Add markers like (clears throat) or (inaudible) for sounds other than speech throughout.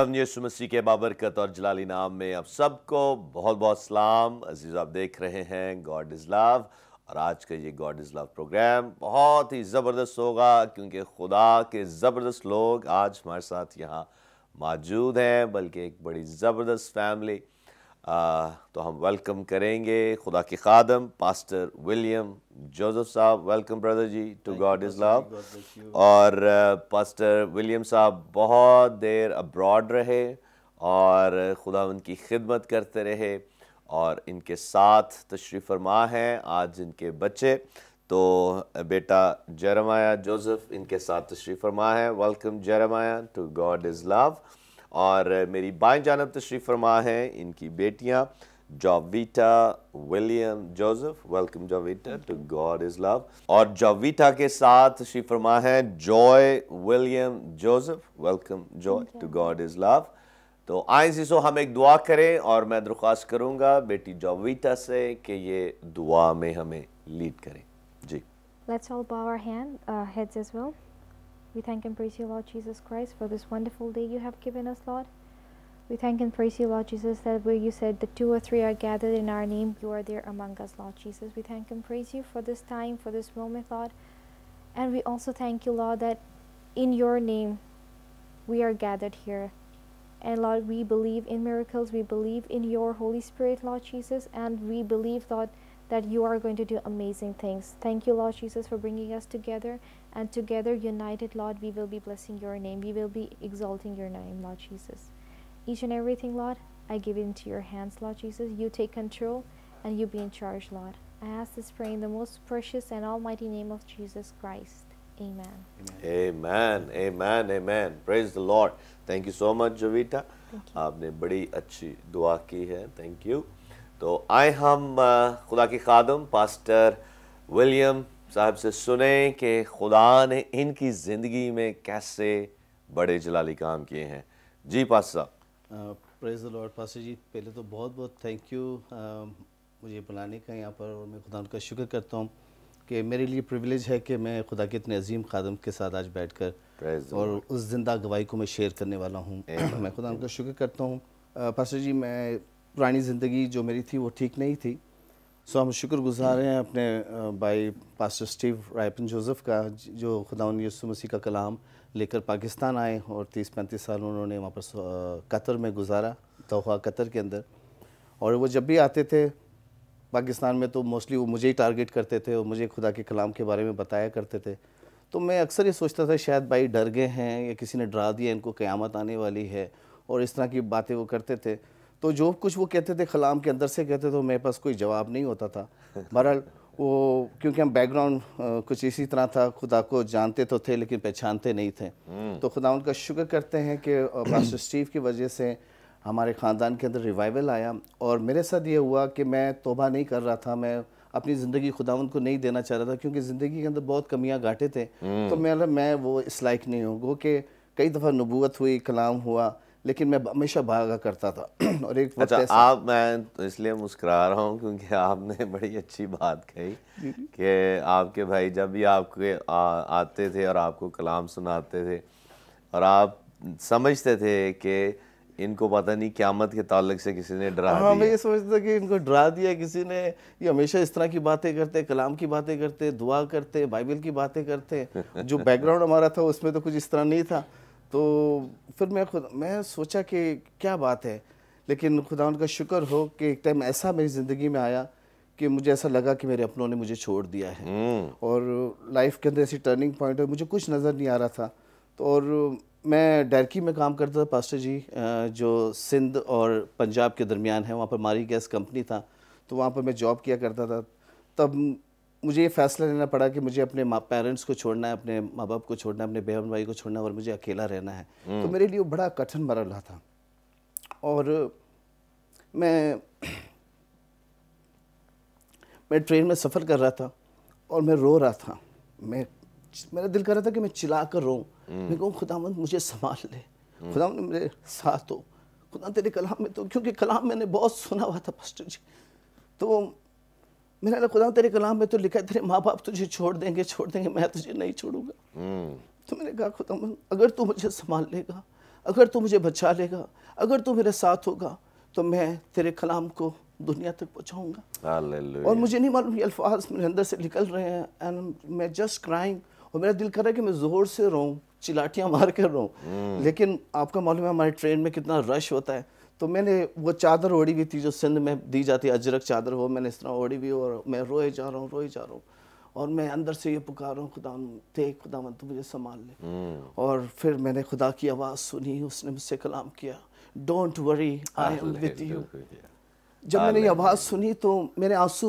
खुदा यसु मसीह के बाबरकत और जलाली नाम में आप सबको बहुत बहुत सलाम। अज़ीज़, आप देख रहे हैं गॉड इज़ लव और आज का ये गॉड इज़ लव प्रोग्राम बहुत ही ज़बरदस्त होगा क्योंकि खुदा के ज़बरदस्त लोग आज हमारे साथ यहाँ मौजूद हैं, बल्कि एक बड़ी ज़बरदस्त फैमिली आ, तो हम वेलकम करेंगे खुदा के खादम पास्टर विलियम जोसेफ साहब welcome brother ji to God is love और पास्टर विलियम साहब बहुत देर अब्रॉड रहे और खुदा उनकी खिदमत करते रहे और इनके साथ तशरीफ़ फरमा हैं आज इनके बच्चे। तो बेटा जरमाया जोसेफ इनके साथ तशरीफ़ फरमा है। Welcome Jeremiah to God is love और मेरी बाएँ जानब तशरीफ़ फरमा है इनकी बेटियाँ Jovita William Joseph welcome Jovita to God is love. और जोविटा के साथ तशरीफ़ फरमा है Joy William Joseph welcome Joy to God is love. तो आए सीसो हम एक दुआ करें और मैं दरख्वास्त करूँगा बेटी जोविटा से कि ये दुआ में हमें लीड करें। जी। Let's all bow our hand, uh, heads as well. We thank and praise you, Lord Jesus Christ, for this wonderful day you have given us, Lord. We thank and praise you, Lord Jesus, that where you said the two or three are gathered in our name, you are there among us, Lord Jesus. We thank and praise you for this time, for this moment, Lord. And we also thank you, Lord, that in your name we are gathered here. And Lord, we believe in miracles. We believe in your Holy Spirit, Lord Jesus. And we believe, Lord, that you are going to do amazing things. Thank you, Lord Jesus, for bringing us together And together, united, Lord, we will be blessing your name. We will be exalting your name, Lord Jesus. Each and everything, Lord, I give it into your hands, Lord Jesus. You take control and you be in charge, Lord. I ask this prayer in the most precious and almighty name of Jesus Christ. Amen. Amen, amen, amen. Praise the Lord. Thank you so much, Jovita. आपने बड़ी अच्छी दुआ की है thank you तो आए हम अ, खुदा के खादम पास्टर विलियम साहब से सुने कि खुदा ने इनकी ज़िंदगी में कैसे बड़े जलाली काम किए हैं। जी पास्टर साहब। प्रेज लॉर्ड पास्टर जी पहले तो बहुत बहुत थैंक यू मुझे बुलाने का यहाँ पर और मैं खुदा का शुक्र करता हूँ कि मेरे लिए प्रिविलेज है कि मैं खुदा के इतने अजीम खादम के साथ आज बैठ कर और उस ज़िंदा गवाही को मैं शेयर करने वाला हूँ। मैं खुदा का शुक्र करता हूँ। पास्टर जी मैं पुरानी ज़िंदगी जो मेरी थी वो ठीक नहीं थी। सो हम शुक्रगुजार हैं अपने भाई पास्टर स्टीव रायपन जोसेफ का, जो खुदा यसु मसीह का कलाम लेकर पाकिस्तान आए और तीस पैंतीस साल उन्होंने वहाँ पर कतर में गुजारा दोहा कतर के अंदर। और वो जब भी आते थे, पाकिस्तान में तो मोस्टली वो मुझे ही टारगेट करते थे और मुझे खुदा के कलाम के बारे में बताया करते थे। तो मैं अक्सर ये सोचता था, शायद भाई डर गए हैं या किसी ने डरा दिया, इनको क़यामत आने वाली है। और इस तरह की बातें वो करते थे। तो जो कुछ वो कहते थे कलाम के अंदर से कहते थे तो मेरे पास कोई जवाब नहीं होता था। बहरहाल वो क्योंकि हम बैकग्राउंड कुछ इसी तरह था खुदा को जानते तो थे लेकिन पहचानते नहीं थे। तो खुदा उनका शुक्र करते हैं कि पास्टर (clears throat) स्टीव की वजह से हमारे ख़ानदान के अंदर रिवाइवल आया और मेरे साथ ये हुआ कि मैं तोबा नहीं कर रहा था मैं अपनी ज़िंदगी खुदावंद को नहीं देना चाह रहा था क्योंकि ज़िंदगी के अंदर बहुत कमियाँ घाटे थे। तो मैं मैं वो इस लायक नहीं हूँ। वो कि कई दफ़ा नबूत हुई कलाम हुआ लेकिन मैं हमेशा भागा करता था। (clears throat) और एक वक्त अच्छा आप मैं तो इसलिए मुस्कुरा रहा हूँ क्योंकि आपने (laughs) बड़ी अच्छी बात कही कि आपके भाई जब भी आपके आ, आते थे और आपको कलाम सुनाते थे और आप समझते थे कि इनको पता नहीं क्यामत के ताल्लुक से किसी ने डरा हाँ मैं ये समझता था कि इनको डरा दिया किसी ने। ये हमेशा इस तरह की बातें करते कलाम की बातें करते दुआ करते बाइबल की बातें करते। जो (laughs) बैकग्राउंड हमारा था उसमें तो कुछ इस तरह नहीं था। तो फिर मैं खुद मैं सोचा कि क्या बात है। लेकिन खुदा उनका शुक्र हो कि एक टाइम ऐसा मेरी ज़िंदगी में आया कि मुझे ऐसा लगा कि मेरे अपनों ने मुझे छोड़ दिया है। और लाइफ के अंदर ऐसी टर्निंग पॉइंट है मुझे कुछ नज़र नहीं आ रहा था। तो और मैं डरकी में काम करता था पास्टर जी जो सिंध और पंजाब के दरमियान है वहाँ पर मारी गैस कंपनी था तो वहाँ पर मैं जॉब किया करता था। तब मुझे ये फैसला लेना पड़ा कि मुझे अपने पेरेंट्स को छोड़ना है अपने माँ बाप को छोड़ना है अपने बहन भाई को छोड़ना है और मुझे अकेला रहना है। तो मेरे लिए बड़ा कठिन मरला था। और मैं मैं ट्रेन में सफ़र कर रहा था और मैं रो रहा था। मैं मेरा दिल कर रहा था कि मैं चिल्ला कर रो मैं कहूँ खुदावंद मुझे संभाल ले। खुदावंद मेरे साथ हो। खुदा तेरे कलाम में तो क्योंकि कलाम मैंने बहुत सुना हुआ था पास्टर जी। तो मैंने कहा खुदा तेरे कलाम में तो लिखा है तेरे माँ बाप तुझे छोड़ देंगे छोड़ देंगे मैं तुझे नहीं छोड़ूँगा। तो मैंने कहा खुदा अगर तू मुझे संभाल लेगा अगर तू मुझे बचा लेगा अगर तू मेरे साथ होगा तो मैं तेरे कलाम को दुनिया तक पहुंचाऊँगा. और मुझे नहीं मालूम ये अल्फाज मेरे अंदर से निकल रहे हैं एंड मैं जस्ट क्राइंग और मेरा दिल कर रहा है कि मैं ज़ोर से रहूँ चिलाटियाँ मार कर रहूँ लेकिन आपका मालूम है हमारे ट्रेन में कितना रश होता है। तो मैंने वो चादर ओढ़ी हुई थी जो सिंध में दी जाती है अजरक चादर वो मैंने इस तरह ओढ़ी हुई और मैं रोए जा रहा हूँ रोए जा रहा हूँ। और मैं अंदर से ये पुकार रहा हूँ खुदा देख खुदा तो मुझे संभाल ले। और फिर मैंने खुदा की आवाज़ सुनी उसने मुझसे कलाम किया don't worry I am with you जब मैंने ये आवाज़ सुनी तो मेरे आँसू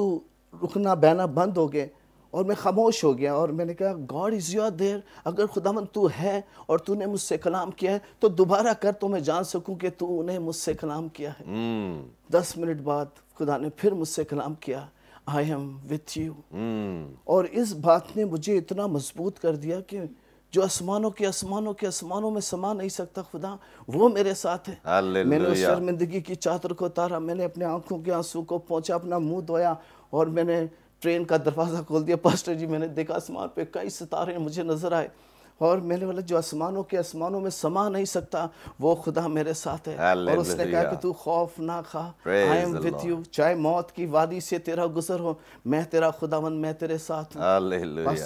रुकना बहना बंद हो गए। और मैं खामोश हो गया और मैंने कहा गॉड इज़ योर देर अगर खुदावन तू है और तूने मुझसे कलाम किया है तो दोबारा कर तो मैं जान सकूँ कि तूने मुझसे कलाम किया है Hmm. दस मिनट बाद खुदा ने फिर मुझसे कलाम किया आई एम विथ यू. और इस बात ने मुझे इतना मज़बूत कर दिया कि जो आसमानों के आसमानों के आसमानों में समा नहीं सकता खुदा वो मेरे साथ है. मैंने उस शर्मिंदगी की चादर को उतारा मैंने अपने आँखों के आँसू को पहुँचा अपना मुँह धोया और मैंने ट्रेन का दरवाज़ा खोल दिया। पास्टर जी मैंने देखा आसमान पे कई सितारे मुझे नज़र आए और मैंने बोला जो आसमानों के आसमानों में समा नहीं सकता वो खुदा मेरे साथ है। और उसने कहा कि तू खौफ ना खा। आई एम विथ यू चाहे मौत की वादी से तेरा गुजर हो मैं तेरा खुदावन मैं तेरे साथ हूँ.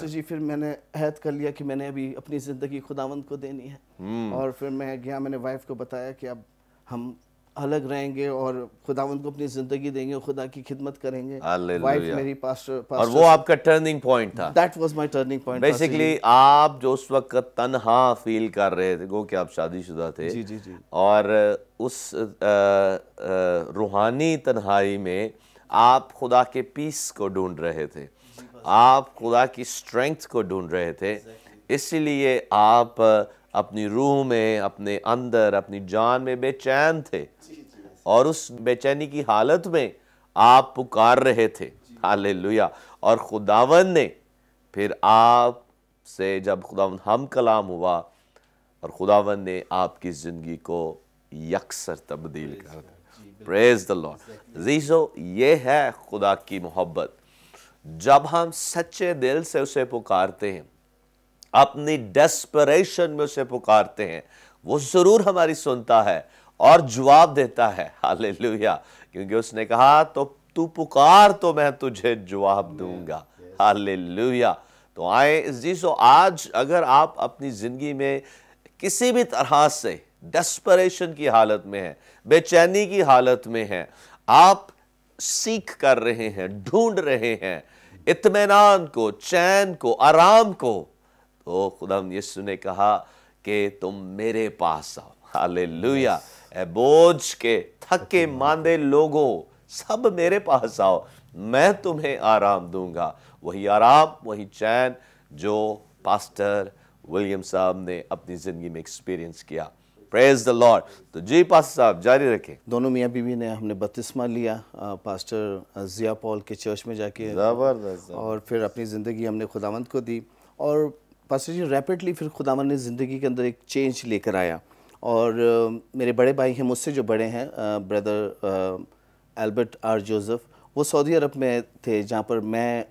जी फिर मैंने अहद कर लिया कि मैंने अभी अपनी ज़िंदगी खुदावंद को देनी है। हम्म। और फिर मैं गया मैंने वाइफ को बताया कि अब हम अलग रहेंगे और खुदावंद को अपनी ज़िंदगी देंगे खुदा की खिदमत करेंगे। वाइफ मेरी पास्टर पास्टर और वो आपका टर्निंग पॉइंट था। That was my turning point basically आप जो उस वक्त तनहा फील कर रहे थे गो कि आप शादीशुदा थे जी, जी, जी। और उस अ, अ, रूहानी तन्हाई में आप खुदा के पीस को ढूंढ रहे थे। आप खुदा की स्ट्रेंथ को ढूंढ रहे थे। इसलिए आप अपनी रूह में, अपने अंदर, अपनी जान में बेचैन थे। और उस बेचैनी की हालत में आप पुकार रहे थे। हालेलुया। और खुदावन ने फिर आप से जब खुदावन हम कलाम हुआ, और खुदावन ने आपकी ज़िंदगी को यकसर तब्दील कर दिया। प्रेज द लॉर्ड जीजो ये है खुदा की मोहब्बत। जब हम सच्चे दिल से उसे पुकारते हैं अपनी डेस्परेशन में उसे पुकारते हैं। वो ज़रूर हमारी सुनता है और जवाब देता है। हालेलुया क्योंकि उसने कहा तो तू पुकार तो मैं तुझे जवाब दूँगा। हालेलुया तो आए जी सो आज अगर आप अपनी ज़िंदगी में किसी भी तरह से डेस्परेशन की हालत में हैं बेचैनी की हालत में हैं आप सीख कर रहे हैं ढूंढ रहे हैं इतमान को चैन को आराम को तो खुदा यीशु ने कहा कि तुम मेरे पास आओ। हालेलुया। ए बोझ के थके मांदे लोगों सब मेरे पास आओ। मैं तुम्हें आराम दूँगा। वही आराम वही चैन जो पास्टर विलियम साहब ने अपनी ज़िंदगी में एक्सपीरियंस किया। प्रेज द लॉर्ड तो जी पास्टर साहब जारी रखें। दोनों मियाँ बीवी ने हमने बपतिस्मा लिया अ, पास्टर जिया पॉल के चर्च में जाके। ज़बरदस्त। और फिर अपनी ज़िंदगी हमने खुदावंत को दी। और पास्टर जी रैपिडली फिर खुदावंत ने ज़िंदगी के अंदर एक चेंज लेकर आया। और मेरे बड़े भाई हैं मुझसे जो बड़े हैं ब्रदर एल्बर्ट आर जोसेफ वो सऊदी अरब में थे जहाँ पर मैं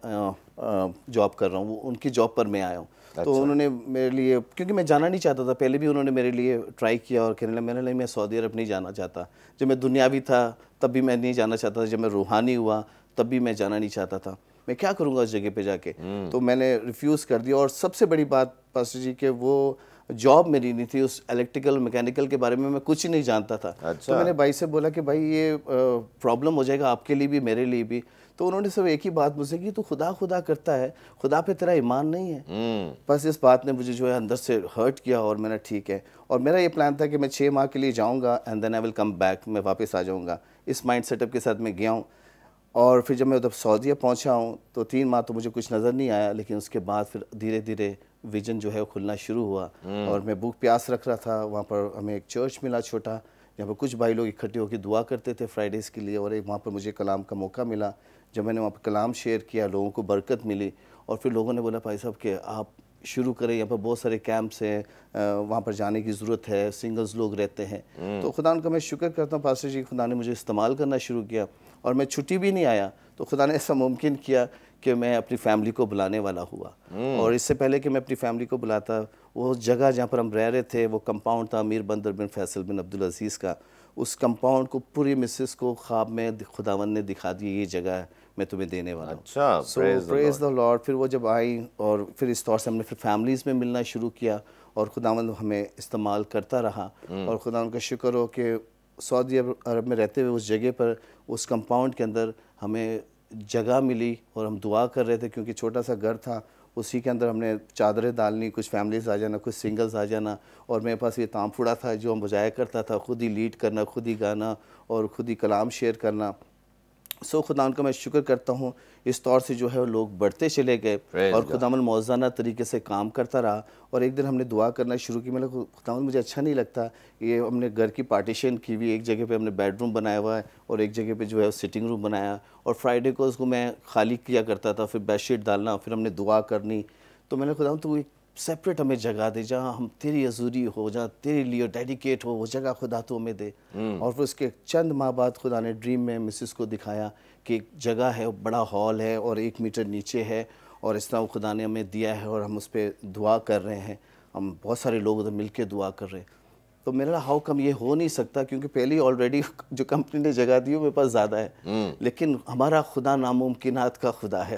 जॉब कर रहा हूँ वो उनकी जॉब पर मैं आया हूँ। तो उन्होंने मेरे लिए क्योंकि मैं जाना नहीं चाहता था पहले भी उन्होंने मेरे लिए ट्राई किया और कहने लगा मैंने नहीं मैं सऊदी अरब नहीं जाना चाहता। जब मैं दुनियावी था तब भी मैं नहीं जाना चाहता था। जब मैं रूहानी हुआ तब भी मैं जाना नहीं चाहता था। मैं क्या करूँगा उस जगह पे जाके? तो मैंने रिफ्यूज़ कर दिया और सबसे बड़ी बात पास्टर जी के वो जॉब मेरी नहीं थी उस इलेक्ट्रिकल मैकेनिकल के बारे में मैं कुछ ही नहीं जानता था। अच्छा। तो मैंने भाई से बोला कि भाई ये प्रॉब्लम हो जाएगा आपके लिए भी मेरे लिए भी। तो उन्होंने सब एक ही बात मुझसे की तू खुदा खुदा करता है खुदा पे तेरा ईमान नहीं है। हम्म। बस इस बात ने मुझे जो है अंदर से हर्ट किया और मैंने ठीक है। और मेरा ये प्लान था कि मैं छः माह के लिए जाऊँगा and then I will come back मैं वापस आ जाऊँगा। इस माइंड सेटअप के साथ मैं गया हूँ। और फिर जब मैं उधर सऊदीया पहुँचा हूँ तो तीन माह तो मुझे कुछ नज़र नहीं आया लेकिन उसके बाद फिर धीरे धीरे विजन जो है वो खुलना शुरू हुआ। और मैं भूख प्यास रख रहा था वहाँ पर हमें एक चर्च मिला छोटा जहाँ पर कुछ भाई लोग इकट्ठे होकर दुआ करते थे फ्राइडेज़ के लिए और एक वहाँ पर मुझे कलाम का मौका मिला जब मैंने वहाँ पर कलाम शेयर किया लोगों को बरकत मिली और फिर लोगों ने बोला भाई साहब कि आप शुरू करें यहाँ पर बहुत सारे कैंप्स हैं वहाँ पर जाने की ज़रूरत है सिंगल्स लोग रहते हैं। तो खुदा का मैं शुक्र करता हूँ पास्टर जी खुदा ने मुझे इस्तेमाल करना शुरू किया। और मैं छुट्टी भी नहीं आया तो खुदा ने ऐसा मुमकिन किया कि मैं अपनी फैमिली को बुलाने वाला हुआ। और इससे पहले कि मैं अपनी फैमिली को बुलाता वो जगह जहाँ पर हम रह रहे थे वो कंपाउंड था अमीर बंदर बिन फैसल बिन अब्दुल अज़ीज़ का। उस कंपाउंड को पूरी मिसेस को ख्वाब में खुदावन ने दिखा दी ये जगह है मैं तुम्हें देने वाला हूँ। अच्छा सो प्रेज द लॉर्ड फिर वो जब आई और फिर इस तौर से हमने फिर फैमिलीज़ में मिलना शुरू किया और खुदावन हमें इस्तेमाल करता रहा। और खुदावन का शुक्र हो कि सऊदी अरब में रहते हुए उस जगह पर, उस कंपाउंड के अंदर हमें जगह मिली और हम दुआ कर रहे थे क्योंकि छोटा सा घर था। उसी के अंदर हमने चादरें डालनी, कुछ फैमिलीज़ आ जाना, कुछ सिंगल्स आ जाना और मेरे पास ये तामफुड़ा था जो हम बजाया करता था। खुद ही लीड करना, खुद ही गाना और खुद ही कलाम शेयर करना। सो खुदा उनका मैं शुक्र करता हूँ इस तौर से जो है वो लोग बढ़ते चले गए और. खुदामन मौजाना तरीके से काम करता रहा और एक दिन हमने दुआ करना शुरू की मतलब खुदामन मुझे अच्छा नहीं लगता ये हमने घर की पार्टीशन की हुई एक जगह पे हमने बेडरूम बनाया हुआ है और एक जगह पे जो है सिटिंग रूम बनाया और फ्राइडे को उसको मैं खाली किया करता था फिर बेडशीट डालना फिर हमने दुआ करनी तो मैंने खुदा तो सेपरेट हमें जगह दे जहाँ हम तेरी अजूरी हो जहाँ तेरे लिए डेडिकेट हो वो जगह खुदा तो हमें दे। और फिर उसके चंद माह बाद खुदा ने ड्रीम में मिसिस को दिखाया कि एक जगह है बड़ा हॉल है और एक मीटर नीचे है और इस तरह वो खुदा ने हमें दिया है और हम उस पर दुआ कर रहे हैं। हम बहुत सारे लोग उधर मिल दुआ कर रहे हैं। तो मेरा हाउ कम ये हो नहीं सकता? क्योंकि पहले ऑलरेडी (laughs) जो कंपनी ने जगह दी मेरे पास ज़्यादा है। लेकिन हमारा खुदा नामुमकिनात का खुदा है.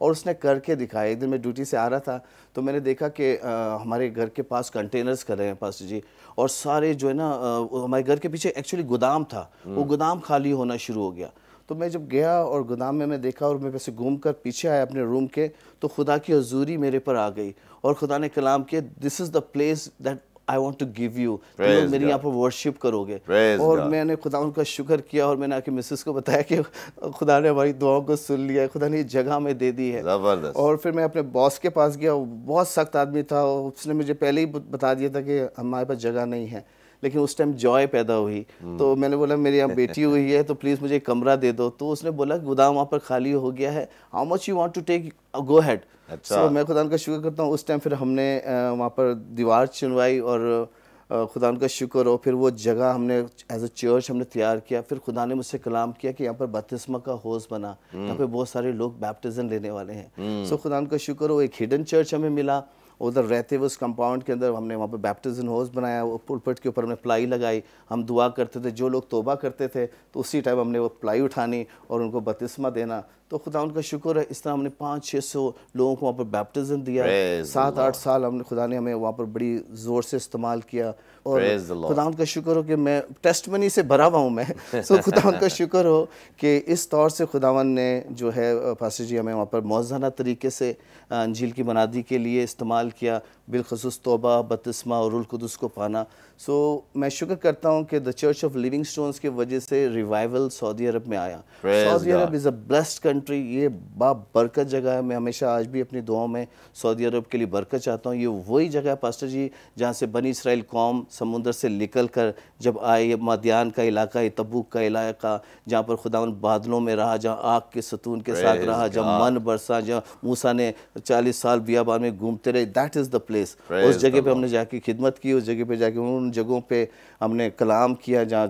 और उसने करके दिखाया। एक दिन मैं ड्यूटी से आ रहा था तो मैंने देखा कि हमारे घर के पास कंटेनर्स कर रहे हैं पास जी। और सारे जो है ना हमारे घर के पीछे एक्चुअली गोदाम था। वो गोदाम खाली होना शुरू हो गया। तो मैं जब गया और गोदाम में मैं देखा और मैं वैसे घूम कर पीछे आया अपने रूम के तो खुदा की हजूरी मेरे पर आ गई। और खुदा ने कलाम किया this is the place that I want to give you मेरे लोग मेरी यहाँ पर वर्शिप करोगे। और God. मैंने खुदा उनका शुक्र किया और मैंने आके मिसेस को बताया कि खुदा ने हमारी दुआओं को सुन लिया है खुदा ने जगह में दे दी है। ज़बरदस्त। और फिर मैं अपने बॉस के पास गया बहुत सख्त आदमी था उसने मुझे पहले ही बता दिया था कि हमारे पास जगह नहीं है। लेकिन उस टाइम जॉय पैदा हुई। तो मैंने बोला मेरी यहाँ बेटी हुई है तो प्लीज़ मुझे कमरा दे दो। तो उसने बोला गोदाम वहाँ पर खाली हो गया है। How much you want to take go ahead अच्छा। सो मैं खुदा का शुक्र करता हूँ। उस टाइम फिर हमने वहाँ पर दीवार चुनवाई और खुदा का शुक्र हो फिर वो जगह हमने एज अ चर्च हमने तैयार किया। फिर खुदा ने मुझसे कलाम किया कि यहाँ पर बत्तीसमा का होस बना। यहाँ पे बहुत सारे लोग बैप्टिज्म लेने वाले हैं। सो so, खुदा का शुक्र हो एक हिडन चर्च हमें मिला। उधर रहते हुए उस कंपाउंड के अंदर हमने वहाँ पे बैप्टिज्म हाउस बनाया, वो पुलपट के ऊपर हमने प्लाई लगाई, हम दुआ करते थे, जो लोग तोबा करते थे तो उसी टाइम हमने वो प्लाई उठानी और उनको बतिस्मा देना। तो खुदा उनका शुक्र है इस तरह हमने पाँच छः सौ लोगों को वहाँ पर बैप्टिज्म दिया। सात आठ साल हमने खुदा ने हमें वहाँ पर बड़ी ज़ोर से इस्तेमाल किया और. खुदा उनका शुक्र हो कि मैं टेस्ट मनी से भरा हुआ हूँ मैं। (laughs) सो खुदा उनका शुक्र हो कि इस तौर से खुदावन ने जो है फासिर जी हमें वहाँ पर मौजाना तरीके से अंजील की मनादी के लिए इस्तेमाल किया बिलखसूस तोबा बपतिस्मा और रुलकुदस को पाना। सो मैं शुक्र करता हूँ कि the church of living stones की वजह से रिवाइवल सऊदी अरब में आया। Saudi Arab is a blessed country ये बा बरकत जगह है। मैं हमेशा आज भी अपनी दुआओं में सऊदी अरब के लिए बरकत चाहता हूँ। ये वही जगह है पास्टर जी जहाँ से बनी इसराइल कौम समुंदर से निकल कर जब आए ये मदियान का इलाका ये तबूक का इलाका जहाँ पर खुदा बादलों में रहा जहाँ आग के सतून के साथ रहा जहाँ मन बरसा जहाँ मूसा ने चालीस साल बियाबान में घूमते रहे। दैट इज़ द प्लेस उस जगह पर हमने जाके खिदमत की उस जगह पर जाके उन जगहों पर हमने कलाम किया जहाँ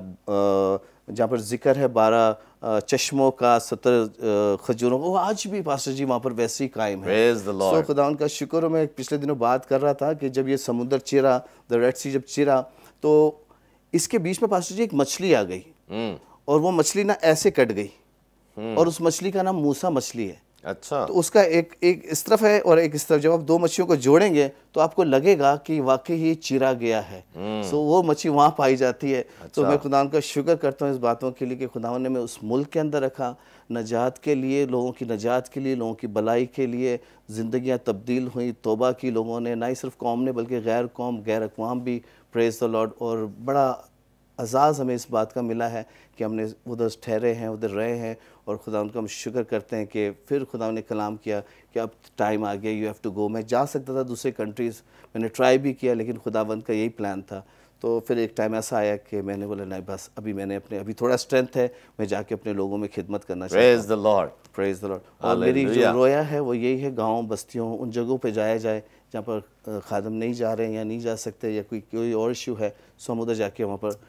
जहाँ पर ज़िक्र है बारह चश्मों का सतर खजूरों का वो आज भी पास्टर जी वहाँ पर वैसे ही कायम है। सो. So, खुदा उनका शुक्र मैं पिछले दिनों बात कर रहा था कि जब ये समुद्र चिरा द रेड सी जब चिरा तो इसके बीच में पास्टर जी एक मछली आ गई। हम्म। और वो मछली ना ऐसे कट गई। और उस मछली का नाम मूसा मछली है। अच्छा। तो उसका एक एक इस तरफ़ है और एक इस तरफ़ जब आप दो मछलियों को जोड़ेंगे तो आपको लगेगा कि वाकई ये चिरा गया है। सो वो मछली वहाँ पाई जाती है। अच्छा। तो मैं खुदा का शुक्र करता हूँ इस बातों के लिए कि खुदा ने मैं उस मुल्क के अंदर रखा नजात के लिए लोगों की नजात के लिए लोगों की भलाई के लिए ज़िंदगियाँ तब्दील हुई तोबा की लोगों ने ना ही सिर्फ़ कौम ने बल्कि गैर कौम गैर अकवाम भी प्रेज द लॉर्ड और बड़ा अजाज़ हमें इस बात का मिला है कि हमने उधर ठहरे हैं उधर रहे हैं और खुदा उनका हम शुक्र करते हैं कि फिर खुदा ने कलाम किया कि अब टाइम आ गया यू हैव टू गो मैं जा सकता था दूसरे कंट्रीज़ मैंने ट्राई भी किया लेकिन खुदावंद का यही प्लान था। तो फिर एक टाइम ऐसा आया कि मैंने बोला नहीं बस अभी मैंने अपने अभी थोड़ा स्ट्रेंथ है मैं जाके अपने लोगों में खिदमत करना चाहता praise the Lord praise the Lord और मेरी जो रोया है वो यही है गाँव बस्तियों उन जगहों पर जाया जाए जहाँ पर खादम नहीं जा रहे हैं या नहीं जा सकते या कोई कोई और इशू है सो हम उधर जाके वहाँ पर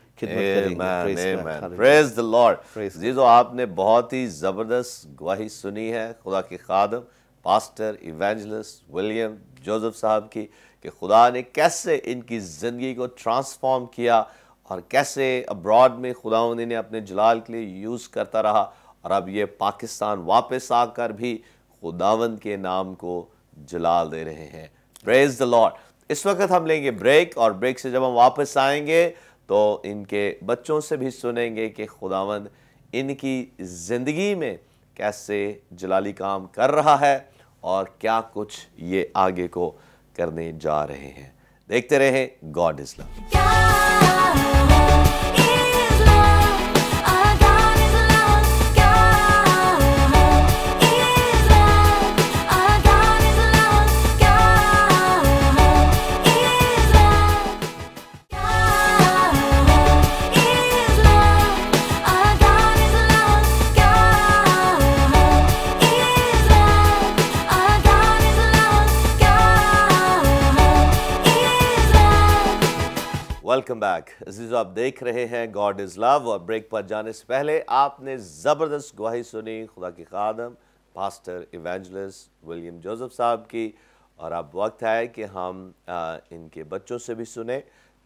Praise जी तो आपने बहुत ही ज़बरदस्त गवाही सुनी है खुदा के खादम पास्टर इवेंजलिस्ट विलियम जोसेफ साहब की कि खुदा ने कैसे इनकी ज़िंदगी को ट्रांसफॉर्म किया और कैसे अब्रॉड में खुदा ने अपने जलाल के लिए यूज़ करता रहा और अब ये पाकिस्तान वापस आकर भी खुदावंद के नाम को जलाल दे रहे हैं। प्रेज द लॉर्ड इस वक्त हम लेंगे ब्रेक और ब्रेक से जब हम वापस आएँगे तो इनके बच्चों से भी सुनेंगे कि खुदावंद इनकी ज़िंदगी में कैसे जलाली काम कर रहा है और क्या कुछ ये आगे को करने जा रहे हैं। देखते रहें God is love welcome back अज़ीज़ आप देख रहे हैं गॉड इज़ लव और ब्रेक पर जाने से पहले आपने ज़बरदस्त गवाही सुनी खुदा के खादम पास्टर इवेंजलिस्ट विलियम जोसेफ साहब की। और अब वक्त है कि हम आ, इनके बच्चों से भी सुने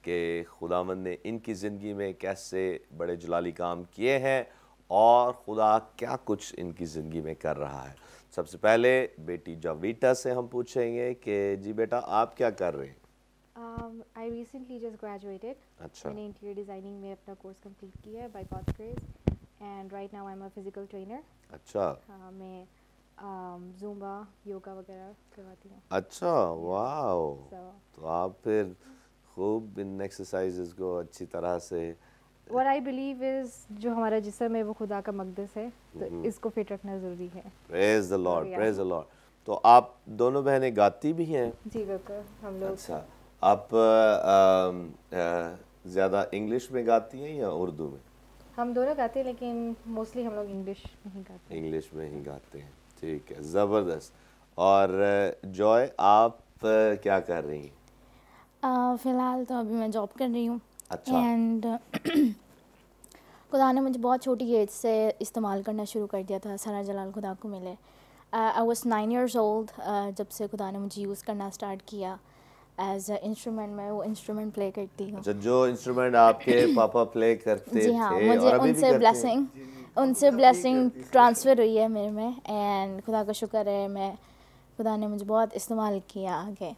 कि खुदावंद ने इनकी ज़िंदगी में कैसे बड़े जलाली काम किए हैं और खुदा क्या कुछ इनकी ज़िंदगी में कर रहा है। सबसे पहले बेटी जवीटा से हम पूछेंगे कि जी बेटा आप क्या कर रहे हैं? Um, I recently just graduated. अच्छा। मैंने इंटीरियर डिज़ाइनिंग में अपना कोर्स कंप्लीट किया है by God's grace and right now I am a physical trainer अच्छा मैं जूम्बा योगा वगैरह करवाती हूँ। अच्छा वाओ तो आप फिर खूब इन एक्सरसाइजेज को अच्छी तरह से what I believe is जो हमारा जिसम है वो खुदा का मकदस है तो इसको फिट रखना ज़रूरी है। Praise the Lord Yeah. Praise the Lord तो आप दोनों बहनें गाती भी हैं? जी बिल्कुल। हम लोग अच्छा। आप ज़्यादा इंग्लिश में गाती हैं या उर्दू में? हम दोनों गाते हैं लेकिन मोस्टली हम लोग इंग्लिश में ही गाते हैं। इंग्लिश में ही गाते हैं ठीक है ज़बरदस्त। और जॉय आप क्या कर रही हैं? फ़िलहाल तो अभी मैं जॉब कर रही हूँ। अच्छा। एंड (clears throat) खुदा ने मुझे बहुत छोटी एज से इस्तेमाल करना शुरू कर दिया था सरा जलाल खुदा को मिले। I was nine years old जब से खुदा ने मुझे यूज़ करना स्टार्ट किया। एज अ इंस्ट्रूमेंट मैं वो इंस्ट्रूमेंट प्ले करती हूँ। अच्छा जो इंस्ट्रूमेंट आपके पापा प्ले करते जी हाँ थे मुझे उनसे ब्लेसिंग उनसे ब्लेसिंग ट्रांसफ़र हुई है मेरे में एंड खुदा का शुक्र है मैं खुदा ने मुझे बहुत इस्तेमाल किया आगे।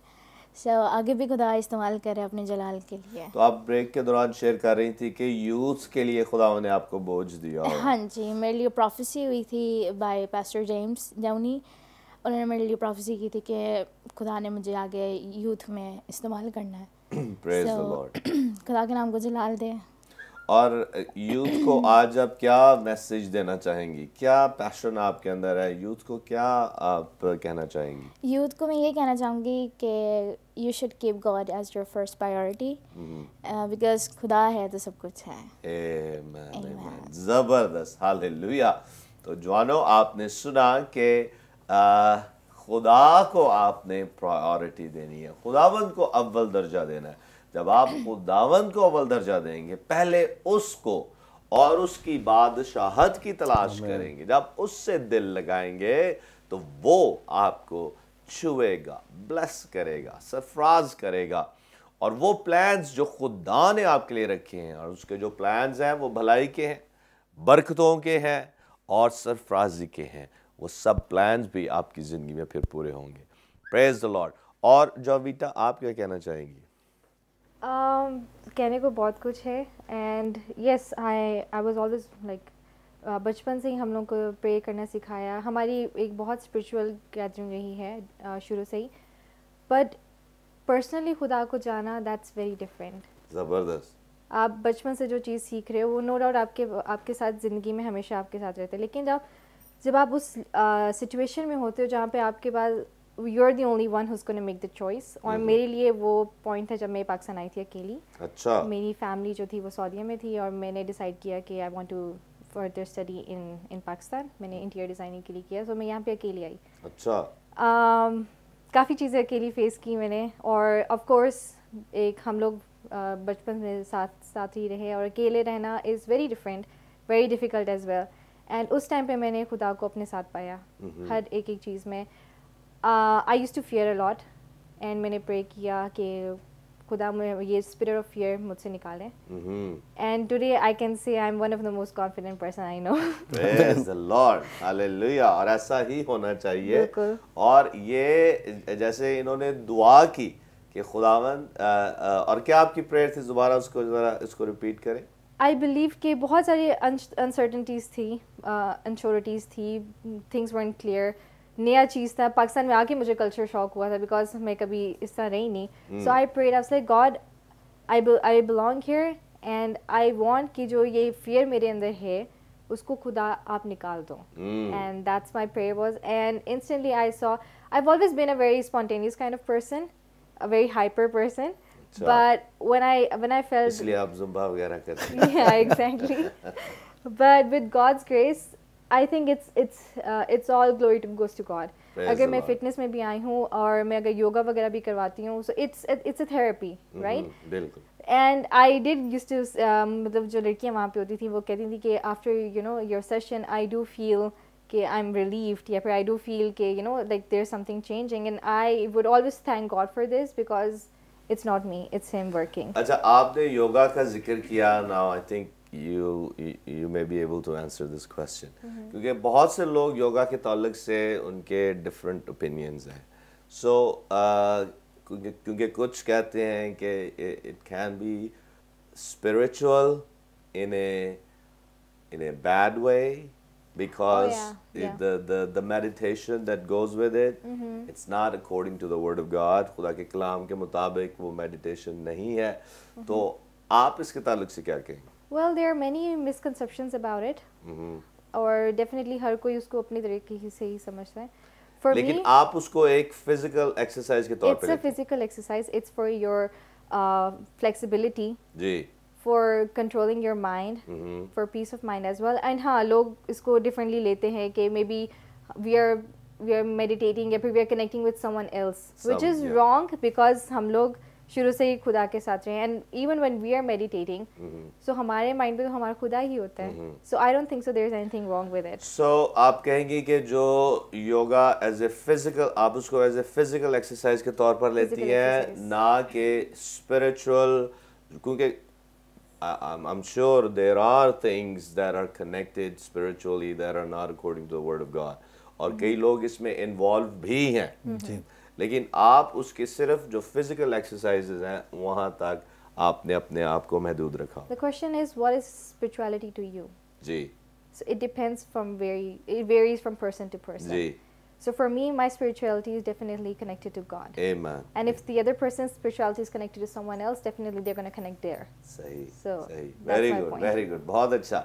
सो so, आगे भी खुदा इस्तेमाल करे अपने जलाल के लिए। तो आप ब्रेक के दौरान शेयर कर रही थी कि यूथ के लिए खुदा ने आपको बोझ दिया। हाँ। जी मेरे लिए प्रोफेसी हुई थी बाय पास्टर जेम्स डाउनी उन्होंने मेरे लिए प्रोफेसी की थी कि खुदा ने मुझे आगे यूथ में इस्तेमाल करना है। (clears throat) प्रेज द So, लॉर्ड (clears throat) खुदा के नाम को जलाल दे। और यूथ को आज आप क्या मैसेज देना चाहेंगी? क्या पैशन आपके अंदर है? यूथ को क्या आप कहना चाहेंगी? यूथ को मैं ये कहना चाहूँगी कि you should keep God as your first priority because खुदा है तो सब कुछ है. ज़बरदस्त। हालेलुया तो जवानों आपने सुना कि आ, खुदा को आपने प्रायोरिटी देनी है। खुदावंद को अव्वल दर्जा देना है। जब आप (clears throat) खुदावंद को अव्वल दर्जा देंगे पहले उसको और उसकी बादशाहत की तलाश करेंगे। जब उससे दिल लगाएँगे तो वो आपको छुएगा ब्लेस करेगा सरफराज करेगा। और वो प्लान्स जो खुदा ने आपके लिए रखे हैं और उसके जो प्लान्स हैं वो भलाई के हैं बरकतों के हैं और सरफराजी के हैं। वो सब प्लान्स भी आपकी ज़िंदगी में फिर पूरे होंगे। प्रेज द लॉर्ड और जोविता आप क्या कहना चाहेंगी? Um, कहने को बहुत कुछ है and yes I I was always like बचपन से ही हम लोग को प्रे करना सिखाया। हमारी एक बहुत स्पिरिचुअल गैदरिंग रही है uh, शुरू से ही। बट पर्सनली खुदा को जाना दैट्स वेरी डिफरेंट ज़बरदस्त। आप बचपन से जो चीज़ सीख रहे हो वो नो डाउट आपके आपके साथ ज़िंदगी में हमेशा आपके साथ रहते हैं। लेकिन जब जब आप उस सिचुएशन uh, में होते हो जहाँ पे आपके पास you are the only one who's gonna make the choice और मेरे लिए वो पॉइंट है जब मैं पाकिस्तान आई थी अकेली। अच्छा। मेरी फैमिली जो थी वो सऊदीया में थी और मैंने डिसाइड किया कि I want to further study in in Pakistan. मैंने इंटीरियर डिज़ाइनिंग के लिए किया सो so, मैं यहाँ पे अकेली आई। अच्छा। um, काफ़ी चीज़ें अकेली फेस की मैंने और ऑफ़ कोर्स एक हम लोग बचपन में साथ साथ ही रहे और अकेले रहना is very different very difficult as well and उस टाइम पे मैंने खुदा को अपने साथ पाया हर एक एक चीज़ में। I use to fear a lot and मैंने प्रे किया कि खुदा मैं ये स्पिरिट ऑफ़ फियर मुझसे निकालें। And today I can say I am one of the most confident person I know the (laughs) Lord. Hallelujah. और ऐसा ही होना चाहिए। और ये जैसे इन्होंने दुआ की कि खुदावन अ, अ, और क्या आपकी प्रेयर थी? दोबारा उसको जरा इसको रिपीट करें। आई बिलीव कि बहुत सारी अनसर्टनिटीज़ थी अनश्योरिटीज़ थी थिंग्स वन क्लियर नया चीज़ था। पाकिस्तान में आके मुझे कल्चर शॉक हुआ था बिकॉज़ मैं कभी इस तरह रही नहीं। So I prayed I like God I I belong here and I want कि जो ये फियर मेरे अंदर है उसको खुदा आप निकाल दो. And that's my prayer was and instantly I saw I always been a very spontaneous kind of person a very hyper person but when I when I felt इसलिए आप जुम्बा वगैरह करते हैं। Yeah exactly. But with god's grace i think it's it's uh, it's all glory to goes to god. Praise अगर मैं fitness में भी आई हूँ और मैं अगर योगा वगैरह भी करवाती हूँ it's it's a therapy right? Hmm, बिल्कुल and I did use to मतलब जो लड़कियाँ वहाँ पे होती थी वो कहती थी कि after you know your session I do feel कि आई एम रिलीव्ड या फिर आई डू फील कि you know like there something changing and I would always thank God for this because it's not me it's him working अच्छा आपने योगा का ज़िक्र किया now I think you you may be able to answer this question क्योंकि बहुत से लोग योगा के ताल्लुक से उनके डिफरेंट ओपिनियंस हैं। सो क्योंकि क्योंकि कुछ कहते हैं कि it can be spiritual in a in a bad way because oh, yeah, it- yeah. the, the the meditation that goes with it mm -hmm. it's not according to the word of god खुदा के कलाम के मुताबिक वो meditation नहीं है तो आप इसके ताल्लुक से क्या कहेंगे Well, there are many misconceptions about it. और definitely हर कोई उसको अपनी तरीके से ही समझता है. For लेकिन me, आप उसको एक फ़िज़िकल एक्सरसाइज के तौर it's पे हैं। physical exercise. It's for your uh, flexibility, ji for controlling your mind for peace of mind as well and हाँ लोग इसको डिफरेंटली लेते हैं कि maybe we are we are meditating या फिर we are connecting with someone else which is wrong because हम लोग शुरू से ही खुदा के साथ रहे। हैं and even when we are meditating so हमारे माइंड में तो हमारा खुदा ही होता है। So I don't think so there is anything wrong with it so आप कहेंगी कि जो योगा एज ए फ़िज़िकल आप उसको एज ए फ़िज़िकल एक्सरसाइज के तौर पर लेती हैं ना कि स्पिरिचुअल क्योंकि I am sure there are things that are connected spiritually that are not according to the word of God और कई लोग इसमें इन्वॉल्व भी हैं। जी। लेकिन आप उसके सिर्फ़ जो फ़िज़िकल एक्सरसाइजेज हैं वहाँ तक आपने अपने आप को महदूद रखा। The question is, what is spirituality to you? Ji. So it depends from very, it varies from person to person. Ji. So for me, my spirituality is definitely connected to God. Amen. And if the other person's spirituality is connected to someone else, definitely they're going to connect there. सही So, सही that's very my good point. Very good बहुत अच्छा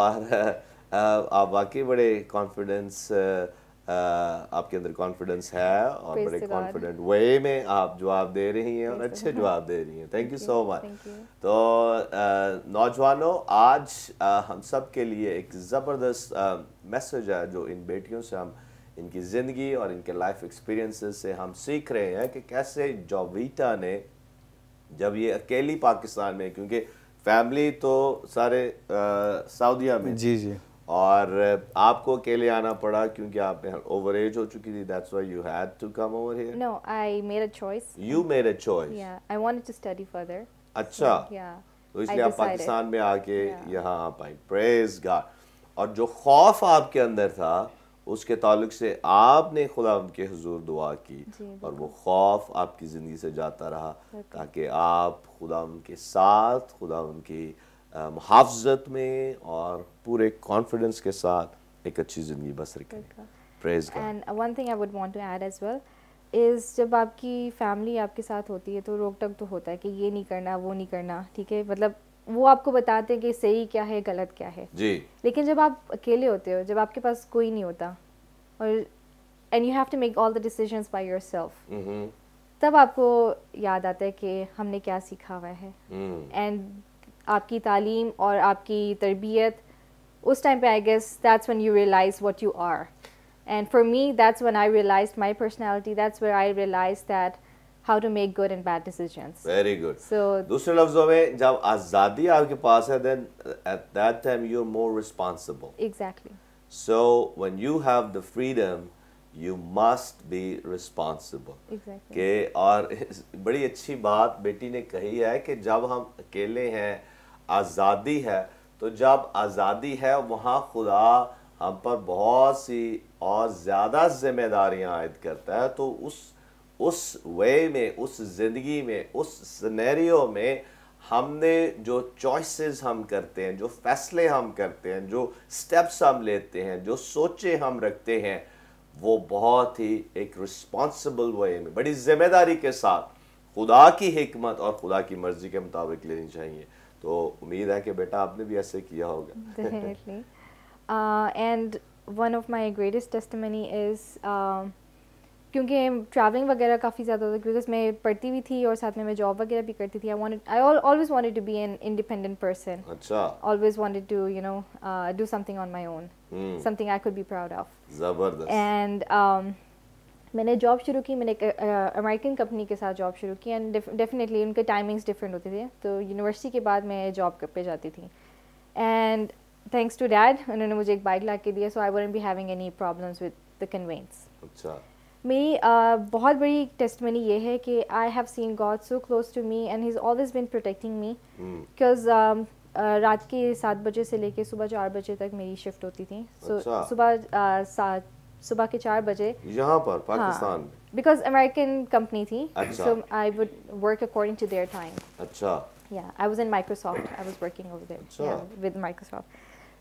और अ, (laughs) आप वाकई बड़े confidence आपके अंदर कॉन्फिडेंस है और Praise बड़े to God. कॉन्फिडेंट वे में आप जवाब दे रही हैं और Praise अच्छे to जवाब दे रही हैं thank you so much Thank you. तो अ, नौजवानों आज अ, हम सब के लिए एक ज़बरदस्त मैसेज है जो इन बेटियों से हम इनकी ज़िंदगी और इनके लाइफ एक्सपीरियंसेस से हम सीख रहे हैं कि कैसे जोविटा ने जब ये अकेली पाकिस्तान में क्योंकि फैमिली तो सारे अ, सऊदीया में जी जी और आपको अकेले आना पड़ा क्योंकि आप ओवर एज हो चुकी थी that's why you had to come over here No, I made a choice. You made a choice Yeah, I wanted to study further. अच्छा Yeah. तो इसलिए आप पाकिस्तान में आके Yeah. यहाँ आ पाई प्रेज गॉड और जो खौफ आपके अंदर था उसके ताल्लुक से आपने खुदा उनके हुजूर दुआ की और वो खौफ आपकी ज़िंदगी से जाता रहा ताकि आप खुदा उनके साथ खुदा उनकी मुहाफ़त में और पूरे कॉन्फिडेंस के साथ एक अच्छी ज़िंदगी बसर करें। प्रेज जब आपकी फैमिली आपके साथ होती है तो रोक टोक तो होता है कि ये नहीं करना वो नहीं करना ठीक है? मतलब वो आपको बताते हैं कि सही क्या है गलत क्या है। जी। लेकिन जब आप अकेले होते हो जब आपके पास कोई नहीं होता और and you have to make all the decisions by yourself तब आपको याद आता है कि हमने क्या सीखा हुआ है। हम्म। एंड आपकी तालीम और आपकी तरबियत उस टाइम पे I guess that's when you realise what you are and for me that's when I realise my personality that's where I realise that how to make good and bad decisions very good so दूसरे लफ्जों में जब आज़ादी आपके पास है then at that time you are more responsible exactly So when you have the freedom you must be responsible Exactly. कि और बड़ी अच्छी बात बेटी ने कही है कि जब हम अकेले हैं आज़ादी है तो जब आज़ादी है वहाँ खुदा हम पर बहुत सी और ज़्यादा जिम्मेदारियाँ आयद करता है तो उस उस वे में उस ज़िंदगी में उस सिनेरियो में हमने जो चॉइसेस हम करते हैं जो फैसले हम करते हैं जो स्टेप्स हम लेते हैं जो सोचे हम रखते हैं वो बहुत ही एक रिस्पॉन्सिबल वे में बड़ी ज़िम्मेदारी के साथ खुदा की हिकमत और खुदा की मर्ज़ी के मुताबिक लेनी चाहिए। तो उम्मीद है कि बेटा आपने भी ऐसे किया होगा। (laughs) One of my greatest testimony is um, क्योंकि ट्रैवलिंग वगैरह काफ़ी ज़्यादा होता बिकॉज़ मैं पढ़ती भी थी और साथ में मैं जॉब वगैरह भी करती थी। I wanted I always wanted to be an independent person अच्छा। To you know uh, do something on my own. Hmm. something i could be proud of. ज़बरदस्त। And um, मैंने जॉब शुरू की मैंने एक अमेरिकन कंपनी के साथ job शुरू की एंड डेफिनेटली उनके टाइमिंग्स डिफरेंट होते थे। तो यूनिवर्सिटी के बाद मैं जॉब पे जाती थी। एंड थैंक्स टू डैड उन्होंने मुझे एक बाइक ला के दिया so I won't be having any problems with the conveyance अच्छा। मेरी बहुत बड़ी टेस्टमनी ये है कि I have seen God so close to me and he is always been protecting me because रात के सात बजे से लेके सुबह चार बजे तक मेरी शिफ्ट होती थी। सो अच्छा। सुबह सात सुबह के चार बजे। यहाँ पर पाकिस्तान। बिकॉज़ अमेरिकन कंपनी थी। So I would work according to their time अच्छा। Was in microsoft. I was working over there अच्छा। yeah, with microsoft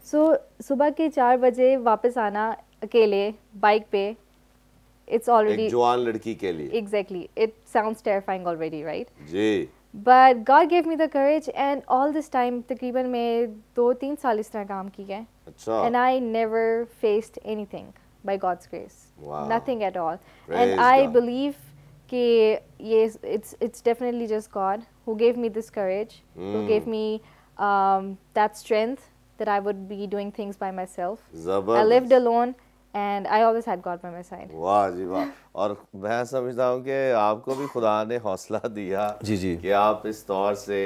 so सुबह के चार बजे वापस आना अकेले बाइक पे it's already एक जवान लड़की के लिए exactly it sounds terrifying already right ji but God gave me the courage and all this time तकरीबन मैं दो तीन साल इस तरह काम की है अच्छा and I never faced anything by God's grace Wow. nothing at all Praise and I God. believe कि yes it's it's definitely just God who gave me this courage who Hmm. gave me um, that strength that I would be doing things by myself I जबरदस्त lived alone And I always had God by my side वाह जी वाह और मैं समझता हूँ कि आपको भी खुदा ने हौसला दिया जी, जी। कि आप इस तौर से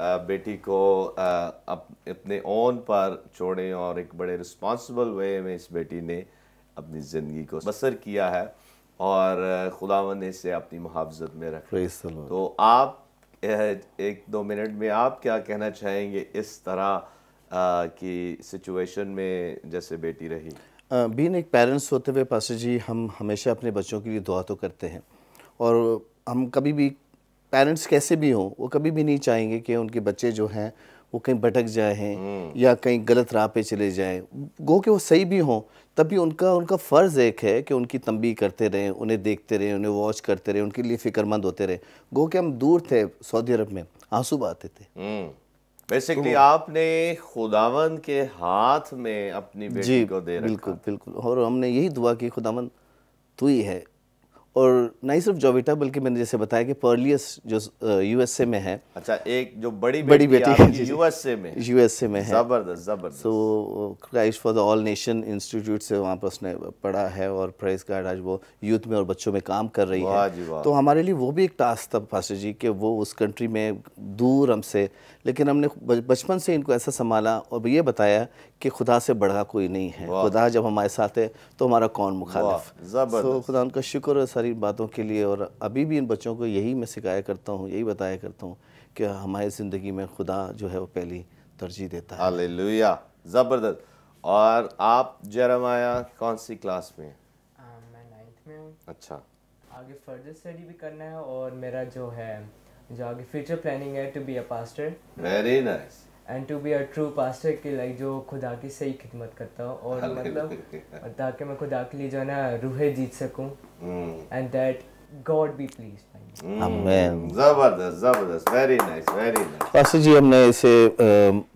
बेटी को अप, अपने ओन पर छोड़ें और एक बड़े रिस्पॉन्सिबल वे में इस बेटी ने अपनी ज़िंदगी को बसर किया है और खुदावन ने इसे अपनी मुहावजत में रखा. तो आप एक दो मिनट में आप क्या कहना चाहेंगे इस तरह की सिचुएशन में जैसे बेटी रही बीन एक पेरेंट्स होते हुए पास्टर जी हम हमेशा अपने बच्चों के लिए दुआ तो करते हैं। और हम कभी भी पेरेंट्स कैसे भी हों वो कभी भी नहीं चाहेंगे कि उनके बच्चे जो हैं वो कहीं भटक जाए हैं या कहीं गलत राह पे चले जाएँ। गो कि वो सही भी हों तब भी उनका उनका फ़र्ज़ एक है कि उनकी तंबी करते रहें उन्हें देखते रहें उन्हें वॉच करते रहें उनके लिए फ़िक्रमंद होते रहें। गो कि हम दूर थे सऊदी अरब में आँसू बहाते थे। बेसिकली आपने खुदावन के हाथ में अपनी बेटी को दे रखा। बिल्कुल बिल्कुल। और हमने यही दुआ की खुदावन तू ही है और नहीं सिर्फ़ जोविटा बल्कि मैंने जैसे बताया कि पर्लियस जो यूएसए में है। अच्छा एक जो बड़ी बड़ी बेटी, यूएसए में। यूएसए में है। ज़बरदस्त ज़बरदस्त। So Christ for the all nation institute से वहाँ पर उसने पढ़ा है और प्रेस कार्ड आज वो यूथ में और बच्चों में काम कर रही। है। तो हमारे लिए वो भी एक टास्क था फास्टर जी कि वो उस कंट्री में दूर हमसे लेकिन हमने बचपन से इनको ऐसा संभाला और ये बताया कि खुदा से बढ़ा कोई नहीं है। खुदा जब हमारे साथ है तो हमारा कौन मुखालिफ। खुदा उनका शुक्र है सारी बातों के लिए और अभी भी इन बच्चों को यही मैं सिखाया करता हूँ यही बताया करता हूँ कि हमारी ज़िंदगी में खुदा जो है वो पहली तरजीह देता है। हालेलुया ज़बरदस्त। और आप जरमाया कौन सी क्लास में हाँ, मैं नाइन्थ में हूँ। अच्छा। आगे फर्दर स्टडी भी करना है और मेरा जो है जो आगे फ्यूचर प्लानिंग है to be a pastor very nice and to be a true pastor कि लाइक जो खुदा की सही खिदमत करता हो और (laughs) मतलब (laughs) ताकि मैं खुदा के लिए जो है ना रूहे जीत सकूँ। And that God be please ज़बरदस्त ज़बरदस्त very nice very nice pastor ji हमने इसे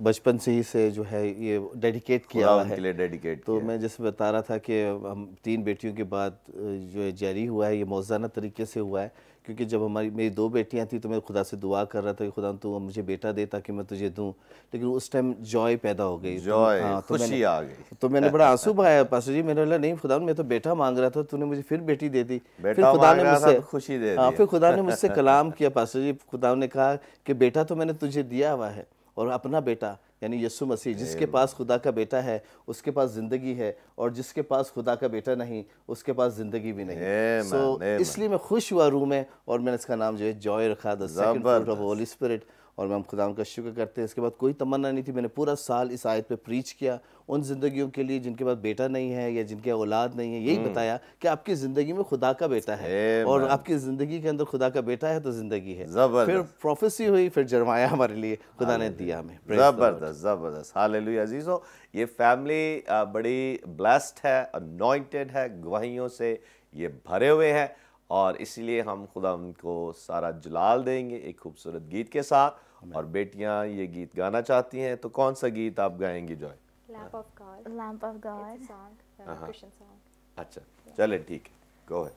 बचपन से ही से जो है ये डेडिकेट किया हुआ है। डेडिकेट तो मैं जैसे बता रहा था कि हम तीन बेटियों के बाद जो है जारी हुआ है ये मौजाना तरीके से हुआ है। क्योंकि जब हमारी मेरी दो बेटियाँ थी तो मैं खुदा से दुआ कर रहा था कि खुदा तू मुझे बेटा दे ताकि मैं तुझे दूँ लेकिन उस टाइम जॉय पैदा हो गई तो- हाँ, तो खुशी मैंने- आ गई। (laughs) तो मैंने बड़ा आँसू (laughs) बहाया पास्टर जी मैंने बोला नहीं खुदा मैं तो बेटा मांग रहा था तूने मुझे फिर बेटी दे दी फिर खुदा ने मुझसे तो खुशी दे हाँ। फिर खुदा ने मुझसे (laughs) कलाम किया पास्टर जी खुदा ने कहा कि बेटा तो मैंने तुझे दिया हुआ है और अपना बेटा यानी यीशु मसीह जिसके पास खुदा का बेटा है उसके पास ज़िंदगी है और जिसके पास खुदा का बेटा नहीं उसके पास ज़िंदगी भी नहीं। सो so, इसलिए मैं खुश हुआ रूम में और मैंने इसका नाम जो है जॉय रखा the second fruit of Holy Spirit और हम खुदा का शुक्र करते हैं। इसके बाद कोई तमन्ना नहीं थी। मैंने पूरा साल इस आयत पे प्रीच किया उन जिंदगियों के लिए जिनके पास बेटा नहीं है या जिनके औलाद नहीं है। यही बताया कि आपकी ज़िंदगी में खुदा का बेटा है और आपकी ज़िंदगी के अंदर खुदा का बेटा है तो ज़िंदगी है। फिर प्रोफेसी हुई फिर जरमाया हमारे लिए। खुदा ने दिया हमें. ज़बरदस्त ज़बरदस्त। हालेलुया अजीजों। ये फैमिली बड़ी ब्लेस्ड है अनॉइंटेड है गवाहियों से ये भरे हुए हैं। और इसलिए हम खुदा उनको सारा जलाल देंगे एक खूबसूरत गीत के साथ। और बेटियाँ ये गीत गाना चाहती हैं तो कौन सा गीत आप गाएँगी joy Lamp of God. Lamp of It's God. a song, a Christian song. अच्छा चले ठीक है गो है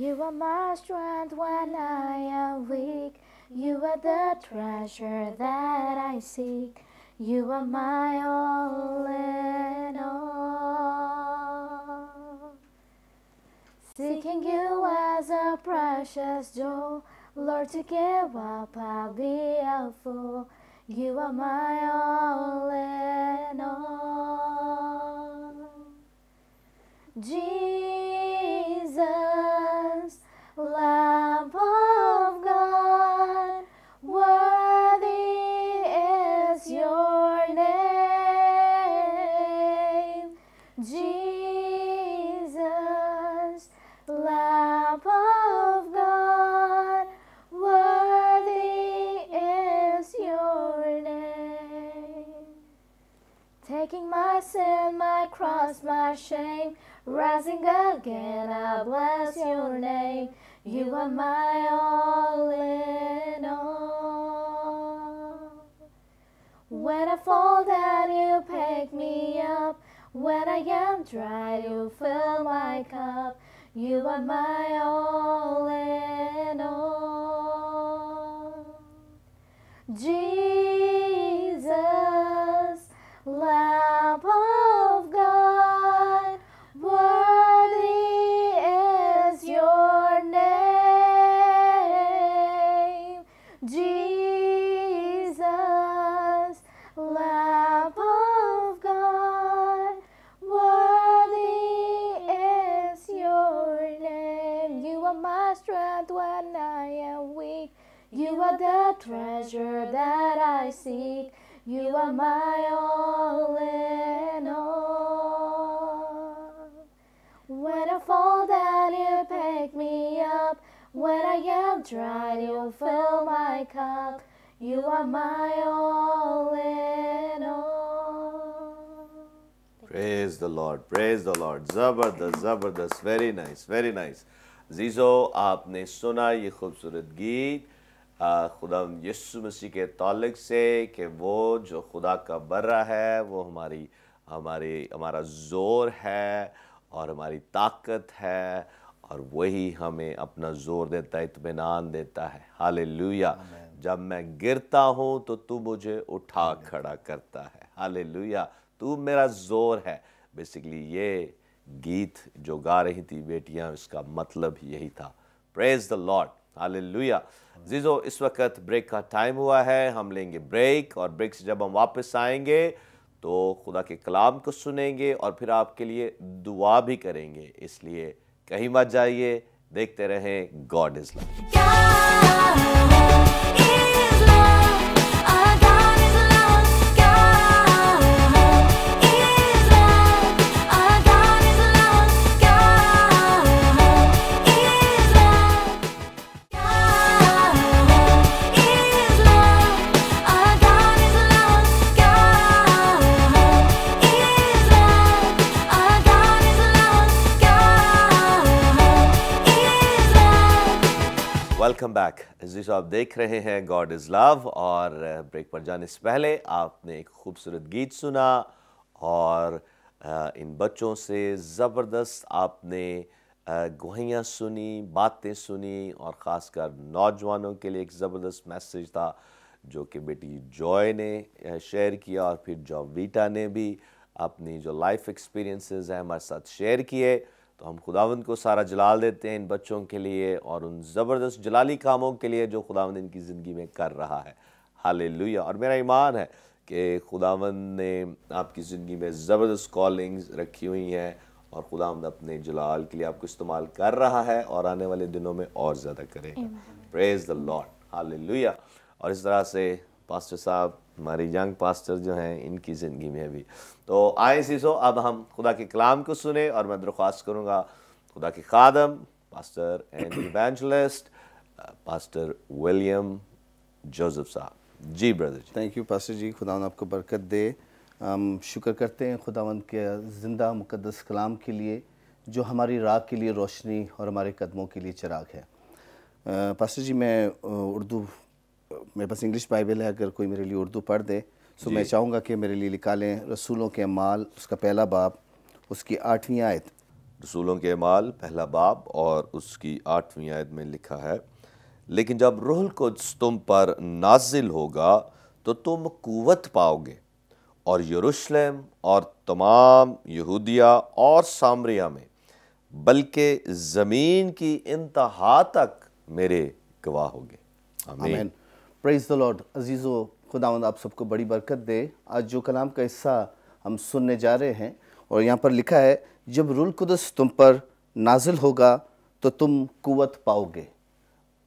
You are my strength when I am weak. You are the treasure that I seek. You are my all in all. Seeking you as a precious jewel, Lord, to give up, I'll be a fool. You are my all in all. Jesus, Lamb my my shame, rising again, I bless your name. You are my all in all. When I fall down, you pick me up. When I am dry, you fill my cup. You are my all in all. Jesus, dry, you fill my cup. You are my all in all. Praise the Lord praise the Lord ज़बरदस्त ज़बरदस्त very nice very nice जीजो आपने सुना ये खूबसूरत गीत खुदा यीशु मसीह के ताल्लुक से कि वो जो खुदा का बर्रा है वो हमारी हमारी हमारा ज़ोर है और हमारी ताकत है और वही हमें अपना ज़ोर देता है इतमान देता है। हालेलुया। जब मैं गिरता हूँ तो तू मुझे उठा खड़ा करता है। हालेलुया। तू मेरा ज़ोर है। बेसिकली ये गीत जो गा रही थी बेटियाँ इसका मतलब यही था। Praise the Lord hallelujah. जीजो इस वक्त ब्रेक का टाइम हुआ है। हम लेंगे ब्रेक और ब्रेक से जब हम वापस आएँगे तो खुदा के कलाम को सुनेंगे और फिर आपके लिए दुआ भी करेंगे। इसलिए कहीं मत जाइए देखते रहें गॉड इज़ लव जी आप देख रहे हैं गॉड इज़ लव और ब्रेक पर जाने से पहले आपने एक खूबसूरत गीत सुना और इन बच्चों से ज़बरदस्त आपने गवाहियाँ सुनी, बातें सुनी और ख़ासकर नौजवानों के लिए एक ज़बरदस्त मैसेज था जो कि बेटी जॉय ने शेयर किया और फिर जॉवीटा ने भी अपनी जो लाइफ एक्सपीरियंसेस हैं हमारे साथ शेयर किए। तो हम खुदावंद को सारा जलाल देते हैं इन बच्चों के लिए और उन ज़बरदस्त जलाली कामों के लिए जो खुदावंद इनकी ज़िंदगी में कर रहा है। हालेलुया। और मेरा ईमान है कि खुदावंद ने आपकी ज़िंदगी में ज़बरदस्त कॉलिंग्स रखी हुई हैं और खुदावंद अपने जलाल के लिए आपको इस्तेमाल कर रहा है और आने वाले दिनों में और ज़्यादा करेगा। Praise the Lord hallelujah. और इस तरह से पास्टर साहब हमारे यंग पास्टर जो हैं, इनकी ज़िंदगी में भी तो आए सीसो, अब हम खुदा के कलाम को सुने और मैं दरख्वास्त करूँगा। खुदा के खादम, pastor and evangelist, pastor William Joseph साहब। जी, brother ji. Thank you pastor ji. खुदावन आपको बरकत दे। हम शुक्र करते हैं खुदावन के ज़िंदा मुकदस कलाम के लिए, जो हमारी राह के लिए रोशनी और हमारे कदमों के लिए चिराग है। पास्टर जी, मैं उर्दू मेरे पास इंग्लिश बाइबल है अगर कोई मेरे लिए उर्दू पढ़ दे सो मैं चाहूँगा कि मेरे लिए निकालें रसूलों के माल उसका पहला बाब उसकी आठवीं आयत। रसूलों के माल पहला बाब और उसकी आठवीं आयत में लिखा है लेकिन जब रूहुल कुद्स तुम पर नाजिल होगा तो तुम कुवत पाओगे और यरूशलेम और तमाम यहूदिया और सामरिया में बल्कि ज़मीन की इंतहा तक मेरे गवाह होगे। आमीन। प्रेज द लॉर्ड अजीज़ो खुदावंद आप सबको बड़ी बरकत दे आज जो कलाम का हिस्सा हम सुनने जा रहे हैं और यहाँ पर लिखा है जब रुल कुदस तुम पर नाजिल होगा तो तुम कुवत पाओगे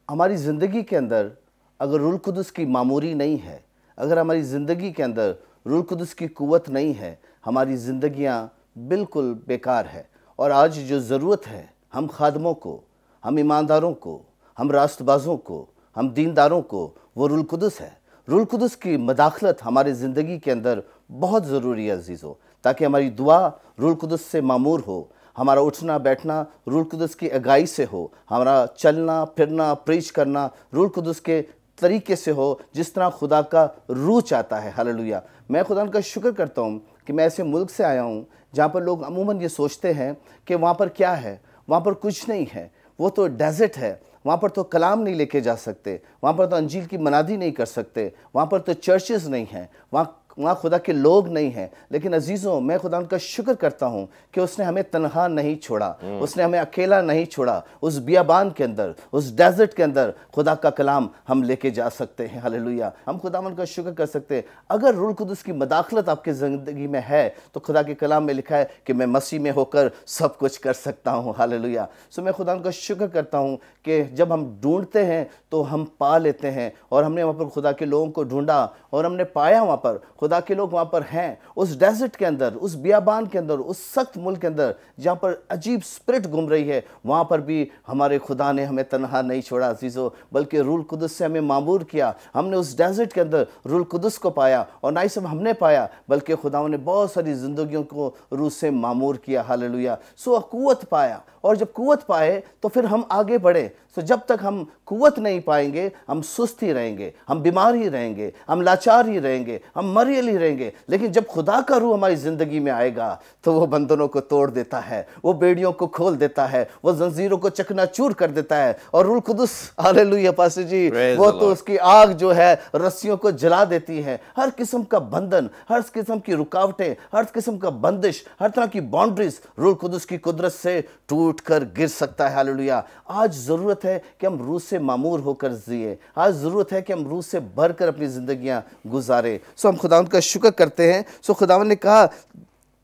हमारी ज़िंदगी के अंदर अगर रुल कुदस की मामूरी नहीं है अगर हमारी ज़िंदगी के अंदर रुल कुदस की कुवत नहीं है हमारी ज़िंदियाँ बिल्कुल बेकार है और आज जो ज़रूरत है हम खादमों को हम ईमानदारों को हम रास्तबाजों को हम दीनदारों को वो रुल कुदस है। रुल कुदस की मदाखलत हमारे ज़िंदगी के अंदर बहुत ज़रूरी है अजीज़ों, ताकि हमारी दुआ रुल कुदस से मामूर हो, हमारा उठना बैठना रूल कुदस की अगाई से हो, हमारा चलना, फिरना, प्रीच करना रूल कुदस के तरीके से हो, जिस तरह खुदा का रूह चाहता है। हालेलुया। मैं खुदा का शुक्र करता हूँ कि मैं ऐसे मुल्क से आया हूँ, जहाँ पर लोग अमूमन ये सोचते हैं कि वहाँ पर क्या है? वहाँ पर कुछ नहीं है। वो तो डेजर्ट है। वहाँ पर तो कलाम नहीं लेके जा सकते, वहाँ पर तो अंजील की मनादी नहीं कर सकते, वहाँ पर तो चर्चेज़ नहीं हैं, वहाँ वहाँ खुदा के लोग नहीं हैं। लेकिन अजीज़ों मैं खुदा उनका शुक्र करता हूँ कि उसने हमें तनहा नहीं छोड़ा। उसने हमें अकेला नहीं छोड़ा। उस बियाबान के अंदर उस डेजर्ट के अंदर खुदा का कलाम हम लेके जा सकते हैं। हालेलुया। हम खुदा उनका शुक्र कर सकते हैं। अगर रुल कुदस की मदाखलत आपकी ज़िंदगी में है तो खुदा के कलाम में लिखा है कि मैं मसीह में होकर सब कुछ कर सकता हूँ। हालेलुया। सो मैं खुदा उनका शुक्र करता हूँ कि जब हम ढूंढते हैं तो हम पा लेते हैं और हमने वहाँ पर खुदा के लोगों को ढूंढा और हमने पाया वहाँ पर खुदा के लोग वहाँ पर हैं, उस डेजर्ट के अंदर, उस बियाबान के अंदर, उस सख्त मुल्क के अंदर, जहाँ पर अजीब स्पिरिट घूम रही है, वहाँ पर भी हमारे खुदा ने हमें तनहा नहीं छोड़ा, अजीज़ो, बल्कि रूल कुदस से हमें मामूर किया। हमने उस डेजर्ट के अंदर रूल कुदस को पाया, और ना ही सब हमने पाया, बल्कि खुदाओं ने बहुत सारी ज़िंदगियों को रूह से मामूर किया। हालेलुया। सो कुवत पाया, और जब कुवत पाए तो फिर हम आगे बढ़े। सो जब तक हम कुवत नहीं पाएँगे हम सुस्त ही रहेंगे हम बीमार ही रहेंगे हम लाचार ही रहेंगे हम मरियल ही रहेंगे लेकिन जब खुदा का रूह हमारी ज़िंदगी में आएगा तो वो बंधनों को तोड़ देता है वो बेड़ियों को खोल देता है वो जंजीरों को चकनाचूर कर देता है और रुल रूल आले हालेलुया पास्टर जी Praise वो तो उसकी आग जो है रस्सियों को जला देती है। हर किस्म का बंधन हर किस्म की रुकावटें हर किस्म का बंदिश हर तरह की बाउंड्रीज रूल कुदस की कुदरत से टूट कर गिर सकता है। हालेलुया। आज ज़रूरत है कि हम रूह से मामूर होकर जिए। आज ज़रूरत है कि हम रूह से भर कर अपनी ज़िंदगियाँ गुजारे। सो हम खुदावंद का शुक्र करते हैं। सो खुदावंद ने कहा,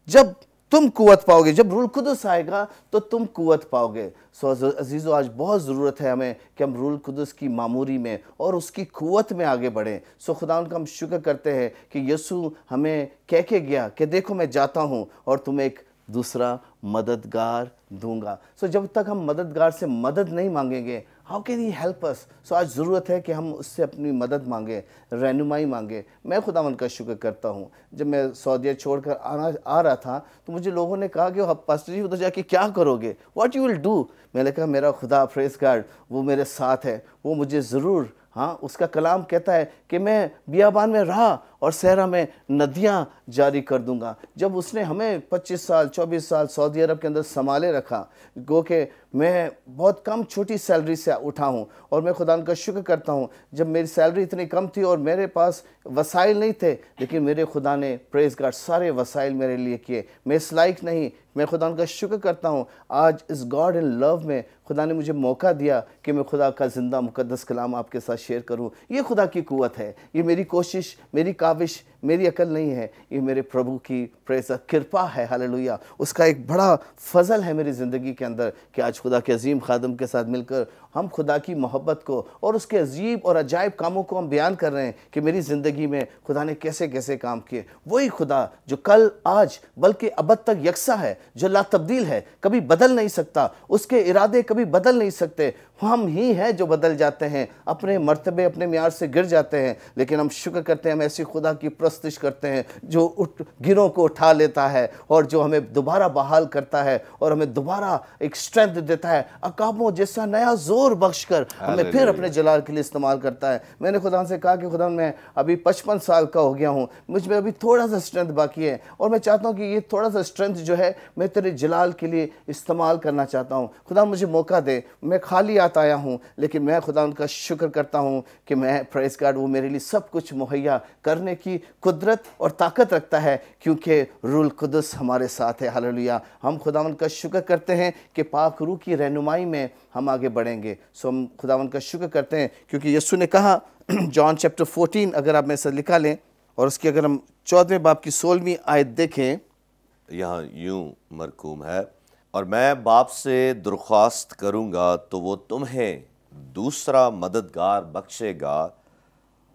जब तुम कुवत पाओगे, जब रूल कुदस आएगा तो तुम कुत पाओगे। सो अजीज़ो, आज बहुत ज़रूरत है हमें कि हम रूल कुदस की मामूरी में और उसकी कुत में आगे बढ़ें। सो खुदा उनका हम शुक्र करते हैं कि यसु हमें कह के गया कि देखो मैं जाता हूँ और तुम्हें एक दूसरा मददगार दूँगा। सो so, जब तक हम मददगार से मदद नहीं मांगेंगे how can he help us so आज ज़रूरत है कि हम उससे अपनी मदद मांगे रहनुमाई मांगे। मैं खुदा का शुक्र करता हूँ। जब मैं सऊदिया छोड़कर आना आ रहा था तो मुझे लोगों ने कहा कि पास्टर जी उधर जाके क्या करोगे? वॉट यू विल डू मैंने कहा मेरा खुदा फ्रेस गार्ड वो मेरे साथ है। वो मुझे ज़रूर हाँ उसका कलाम कहता है कि मैं बियाबान में रहा और सहरा में नदियाँ जारी कर दूँगा। जब उसने हमें 25 साल 24 साल सऊदी अरब के अंदर संभाले रखा, गो के मैं बहुत कम छोटी सैलरी से उठा हूँ और मैं खुदा का शुक्र करता हूँ, जब मेरी सैलरी इतनी कम थी और मेरे पास वसाइल नहीं थे, लेकिन मेरे खुदा ने प्रेस गार्ड सारे वसाइल मेरे लिए किए। मैं इस लाइक नहीं, मैं खुदा का शुक्र करता हूँ। आज इस गॉड इन लव में खुदा ने मुझे मौका दिया कि मैं खुदा का ज़िंदा मुकदस कलाम आपके साथ शेयर करूँ। ये खुदा की कुवत है। ये मेरी कोशिश, मेरी काविश मेरी अकल नहीं है, ये मेरे प्रभु की प्रेस कृपा है, हालेलुया। उसका एक बड़ा फजल है मेरी ज़िंदगी के अंदर कि आज खुदा के अजीम खादम के साथ मिलकर हम खुदा की मोहब्बत को और उसके अजीब और अजायब कामों को हम बयान कर रहे हैं कि मेरी ज़िंदगी में खुदा ने कैसे कैसे काम किए। वही खुदा जो कल, आज, बल्कि अब तक यकसा है, जो ला तब्दील है, कभी बदल नहीं सकता। उसके इरादे कभी बदल नहीं सकते। हम ही हैं जो बदल जाते हैं अपने मर्तबे अपने म्यार से गिर जाते हैं लेकिन हम शुक्र करते हैं हम ऐसी खुदा की प्रस्तिश करते हैं जो उठ गिरों को उठा लेता है और जो हमें दोबारा बहाल करता है और हमें दोबारा एक स्ट्रेंथ देता है। अकाबों जैसा नया ज़ोर बख्श कर हमें फिर अपने जलाल के लिए इस्तेमाल करता है। मैंने खुदा से कहा कि खुदा मैं अभी पचपन साल का हो गया हूँ मुझमें अभी थोड़ा सा स्ट्रेंथ बाकी है और मैं चाहता हूँ कि ये थोड़ा सा स्ट्रेंथ जो है मैं तेरे जलाल के लिए इस्तेमाल करना चाहता हूँ। खुदा मुझे मौका दे मैं खाली हाथ आया हूँ, लेकिन मैं खुदा उनका शुक्र करता हूँ कि मैं प्रेस कार्ड वो मेरे लिए सब कुछ मुहैया करने की कुदरत और ताकत रखता है, क्योंकि रुल कुदस हमारे साथ है। हालेलुया हम खुदावन का शुक्र करते हैं कि पाक रूह की रहनुमाई में हम आगे बढ़ेंगे। सो हम खुदावन का शुक्र करते हैं, क्योंकि यीशु ने कहा जॉन चैप्टर 14 अगर आप मेरे साथ लिखा लें, और उसकी अगर हम चौदहवें बाप की सोलहवीं आयत देखें। यहाँ यूँ मरकूम है। और मैं बाप से दरख्वास्त करूँगा तो वो तुम्हें दूसरा मददगार बख्शेगा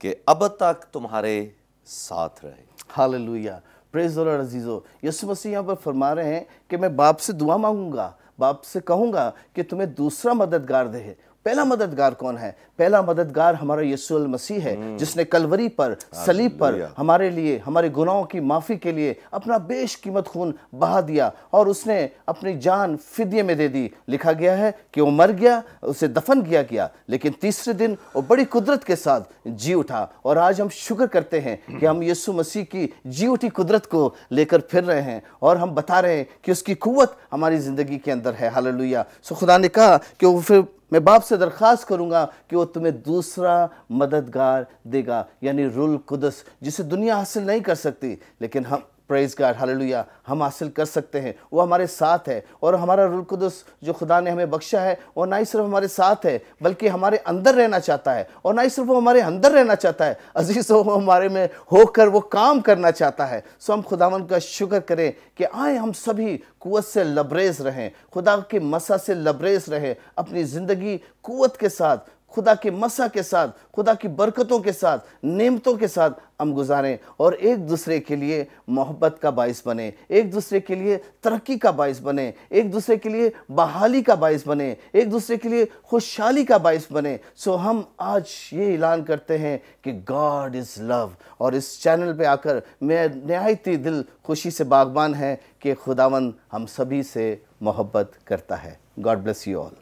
कि अब तक तुम्हारे साथ रहे। हालेलुया। प्रेज अजीजो। यसु मसीह यहाँ पर फरमा रहे हैं कि मैं बाप से दुआ मांगूँगा, बाप से कहूँगा कि तुम्हें दूसरा मददगार दे। पहला मददगार कौन है? पहला मददगार हमारा यीशु मसीह है जिसने कलवरी पर सलीब पर हमारे लिए हमारे गुनाहों की माफ़ी के लिए अपना बेश कीमत खून बहा दिया और उसने अपनी जान फिदिये में दे दी। लिखा गया है कि वो मर गया उसे दफन किया गया लेकिन तीसरे दिन वो बड़ी कुदरत के साथ जी उठा और आज हम शुक्र करते हैं कि हम यीशु मसीह की जी उठी कुदरत को लेकर फिर रहे हैं और हम बता रहे हैं कि उसकी कुत हमारी ज़िंदगी के अंदर है। हालेलुया। सो खुदा ने कहा कि वो फिर मैं बाप से दरख्वास्त करूँगा कि वो तुम्हें दूसरा मददगार देगा, यानी रुल कुदस, जिसे दुनिया हासिल नहीं कर सकती, लेकिन हम प्रेज गाड हालेलुया हम हासिल कर सकते हैं। वो हमारे साथ है। और हमारा रुल कुदस जो खुदा ने हमें बख्शा है, वो ना ही सिर्फ़ हमारे साथ है, बल्कि हमारे अंदर रहना चाहता है। और ना ही सिर्फ़ वो हमारे अंदर रहना चाहता है। अज़ीज़ वो हमारे में होकर वो काम करना चाहता है। सो हम खुदावन का शुक्र करें कि आए हम सभी कुत से लबरेज रहें। खुदा के मसा से लबरेज रहें। अपनी ज़िंदगी कुत के साथ खुदा के मसा के साथ, खुदा की बरकतों के साथ, नेमतों के साथ हम गुजारें और एक दूसरे के लिए मोहब्बत का बायस बने, एक दूसरे के लिए तरक्की का बायस बने, एक दूसरे के लिए बहाली का बायस बने, एक दूसरे के लिए खुशहाली का बायस बने। सो हम आज ये ऐलान करते हैं कि गॉड इज़ लव और इस चैनल पे आकर मैं नहायती दिल खुशी से बागबान है कि खुदावन हम सभी से मोहब्बत करता है। God bless you all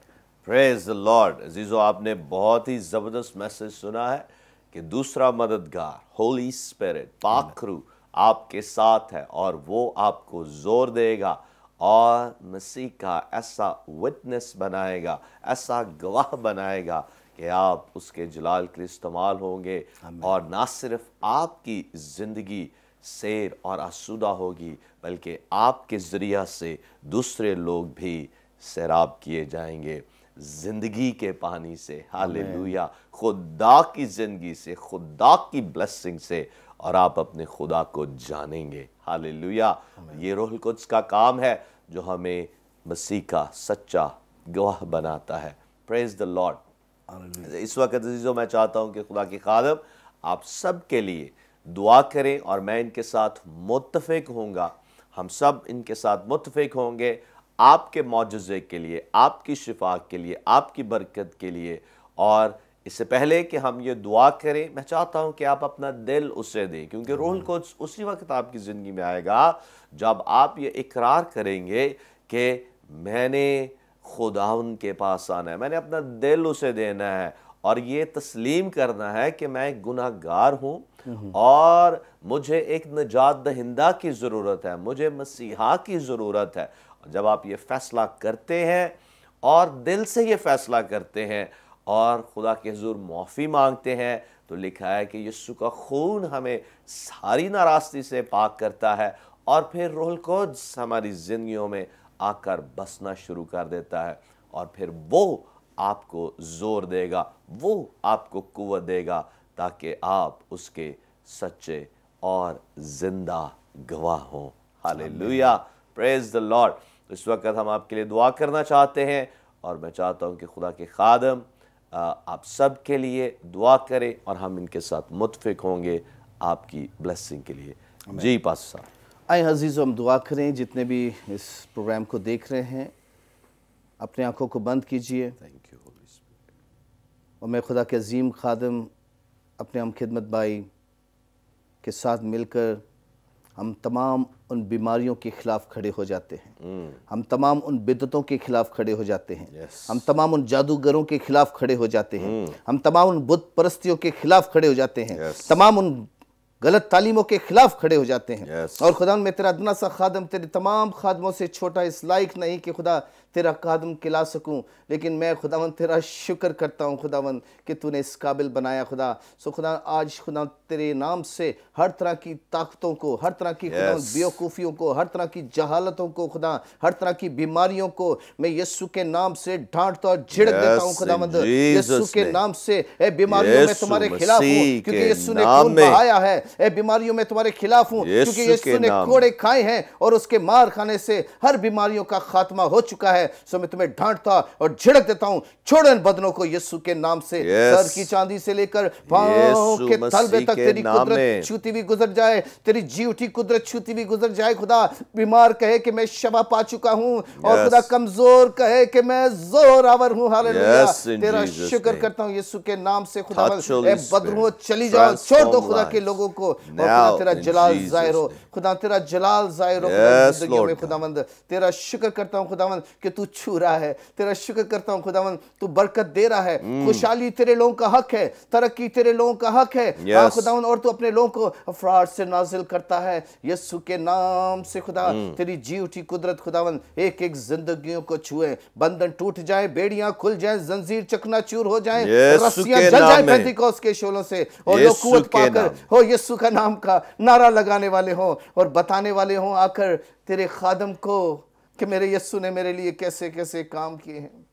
praise the Lord अजीजो आपने बहुत ही ज़बरदस्त मैसेज सुना है कि दूसरा मददगार होली स्पिरिट पाखरू आपके साथ है और वो आपको ज़ोर देगा और मसीह का ऐसा विटनेस बनाएगा ऐसा गवाह बनाएगा कि आप उसके जलाल के इस्तेमाल होंगे और ना सिर्फ़ आपकी ज़िंदगी शेर और आसूदा होगी बल्कि आपके ज़रिया से दूसरे लोग भी सैराब किए जाएँगे। ज़िंदगी के पानी से। हालेलुया। खुदा की ज़िंदगी से खुदा की ब्लेसिंग से और आप अपने खुदा को जानेंगे। हालेलुया। ये रोहल कुछ का काम है जो हमें मसीह का सच्चा गवाह बनाता है। प्रेज द लॉर्ड इस वक्त अजीजों मैं चाहता हूँ कि खुदा की खादम आप सब के लिए दुआ करें और मैं इनके साथ मुतफिक होऊँगा। हम सब इनके साथ मुतफिक होंगे। आपके मुआवजे के लिए आपकी शिफा के लिए आपकी बरकत के लिए। और इससे पहले कि हम ये दुआ करें मैं चाहता हूँ कि आप अपना दिल उसे दें क्योंकि रोहल कोच उसी वक्त आपकी ज़िंदगी में आएगा जब आप ये इकरार करेंगे कि मैंने खुदा उनके पास आना है मैंने अपना दिल उसे देना है और ये तस्लीम करना है कि मैं एक गुनाहगार हूँ। और मुझे एक निजात दहिंदा की ज़रूरत है मुझे मसीहा की ज़रूरत है जब आप ये फ़ैसला करते हैं और दिल से ये फ़ैसला करते हैं और खुदा के हजूर माफ़ी मांगते हैं तो लिखा है कि यीशु का खून हमें सारी नाराज़गी से पाक करता है और फिर रोल कोद्स हमारी ज़िंदगियों में आकर बसना शुरू कर देता है और फिर वो आपको ज़ोर देगा वो आपको कुवत देगा ताकि आप उसके सच्चे और ज़िंदा गवाह हों। हालेलुया। प्रेज द लॉर्ड इस वक्त हम आपके लिए दुआ करना चाहते हैं और मैं चाहता हूँ कि खुदा के खादम आप सब के लिए दुआ करें और हम इनके साथ मुतफिक होंगे आपकी ब्लेसिंग के लिए। जी पास साहब। आए अज़ीज़ हम दुआ करें जितने भी इस प्रोग्राम को देख रहे हैं अपने आँखों को बंद कीजिए। थैंक यू और मैं खुदा के अजीम खादम अपने हम खिदमत भाई के साथ मिलकर हम तमाम उन बीमारियों के खिलाफ खड़े हो जाते हैं। हम तमाम उन बिदतों के खिलाफ खड़े हो जाते हैं। Yes. हम तमाम उन जादूगरों के खिलाफ खड़े हो जाते हैं। हम तमाम उन बुद्ध परस्तियों के खिलाफ खड़े हो जाते हैं। Yes. तमाम उन गलत तालीमों के खिलाफ खड़े हो जाते हैं। Yes. और खुदा मैं तेरा अदना सा खादम तेरे तमाम खादमों से छोटा इस लाइक नहीं कि खुदा तेरा खादम खिला सकूँ लेकिन मैं खुदावन तेरा शुक्र करता हूँ खुदावन कि तूने इस काबिल बनाया खुदा। सो खुदा आज खुदा तेरे नाम से हर तरह की ताकतों को हर तरह की Yes. बेवकूफ़ियों को हर तरह की जहालतों को खुदा हर तरह की बीमारियों को मैं यीशु के नाम से डांटता और झिड़क Yes, देता हूँ खुदावंद Jesus' के नाम से ए बीमारियों में तुम्हारे खिलाफ हूँ क्योंकि यस्सु ने खून बहाया है। ए बीमारियों में तुम्हारे खिलाफ हूँ क्योंकि यस्सु ने कोड़े खाए हैं और उसके मार खाने से हर बीमारियों का खात्मा हो चुका है। सो मैं तुम्हें डांटता और झिड़क देता हूँ। छोड़ो इन बदनों को यीशु के नाम से। Yes. सर की चांदी से लेकर पाँव के तलबे तक तेरी कुदरत छूती भी गुजर जाए तेरी जी उठी कुदरत छूती भी गुजर जाए खुदा बीमार कहे कि मैं शबा पा चुका हूँ और खुदा कमज़ोर कहे कि मैं जोरावर हूँ। हालेलुया। तेरा शुक्र करता हूँ यीशु के नाम से। खुदा बदरुओं चली जाओ छोड़ दो खुदा के लोगों को और खुदा तेरा जलाल ज़ाहिर हो। खुदा तेरा जलाल ज़ाहिर हो खुदा में खुदावंद। तेरा शुक्र करता हूँ खुदावंद कि तू छू रहा है तेरा शुक्र करता हूँ खुदावंद तू बरकत दे रहा है। खुशहाली तेरे लोगों का हक है तरक्की तेरे लोगों का हक है। Yes. हाँ, और तू अपने लोगों को अफराज से नाजिल करता है। यीशु के नाम से खुदा तेरी जी उठी कुदरत खुदावंद एक एक जिंदगियों को छुए। बंधन टूट जाए बेड़ियाँ खुल जाए जंजीर चकनाचूर हो जाए रस्सियाँ जल जाए में। पेंतिकोस के शोलों से और लोग कुवत पाकर हो यीशु का नाम का नारा लगाने वाले हों और बताने वाले हों आकर तेरे खादम को कि मेरे यस्सु ने मेरे लिए कैसे कैसे काम किए हैं।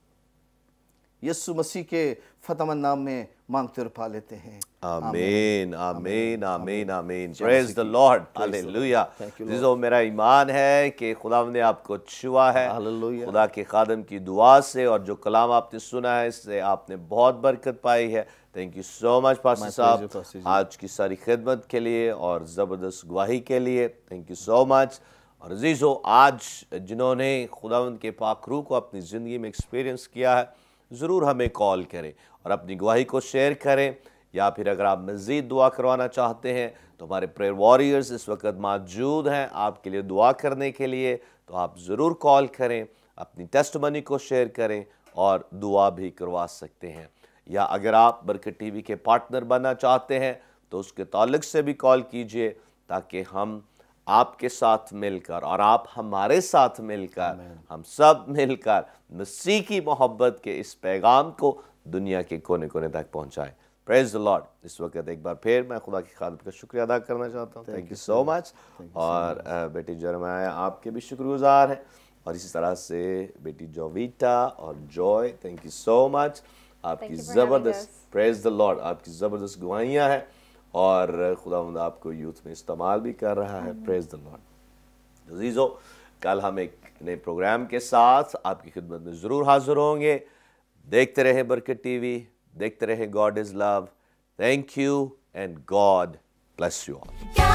यस्सु मसीह के फतमन नाम में मांगते और पा लेते हैं। आमीन आमीन आमीन आमीन praise the Lord hallelujah Jesus मेरा ईमान है कि खुदा ने आपको छुआ है। Hallelujah. खुदा के खादम की दुआ से और जो कलाम आपने सुना है इससे आपने बहुत बरकत पाई है। Thank you so much pastor साहब। आज की सारी खिदमत के लिए और ज़बरदस्त गवाही के लिए। थैंक यू सो मच और अजीज़ो, आज जिन्होंने खुदावंद के पाक रूह को अपनी ज़िंदगी में एक्सपीरियंस किया है, ज़रूर हमें कॉल करें और अपनी गवाही को शेयर करें, या फिर अगर आप मज़ीद दुआ करवाना चाहते हैं तो हमारे प्रेयर वॉरियर्स इस वक्त मौजूद हैं आपके लिए दुआ करने के लिए तो आप ज़रूर कॉल करें, अपनी टेस्ट मनी को शेयर करें और दुआ भी करवा सकते हैं। या अगर आप बरकत टीवी के पार्टनर बनना चाहते हैं तो उसके ताल्लुक से भी कॉल कीजिए, ताकि हम आपके साथ मिलकर और आप हमारे साथ मिलकर हम सब मिलकर मसीह की मोहब्बत के इस पैगाम को दुनिया के कोने कोने तक पहुंचाएँ। प्रेज द लॉर्ड इस वक्त एक बार फिर मैं खुदा की खादत का शुक्रिया अदा करना चाहता हूँ। थैंक यू सो मच और बेटी जरमाया आपके भी शुक्रगुजार हैं। और इसी तरह से बेटी जोविटा और Joy thank you so much आपकी ज़बरदस्त. प्रेज द लॉर्ड आपकी ज़बरदस्त गवाहियाँ हैं। और खुदा आपको यूथ में इस्तेमाल भी कर रहा है। प्रेज द लॉर्ड अजीज़ो, कल हम एक नए प्रोग्राम के साथ आपकी खिदमत में ज़रूर हाजिर होंगे। देखते रहे बरकत टीवी, देखते रहे God is love thank you and God bless you all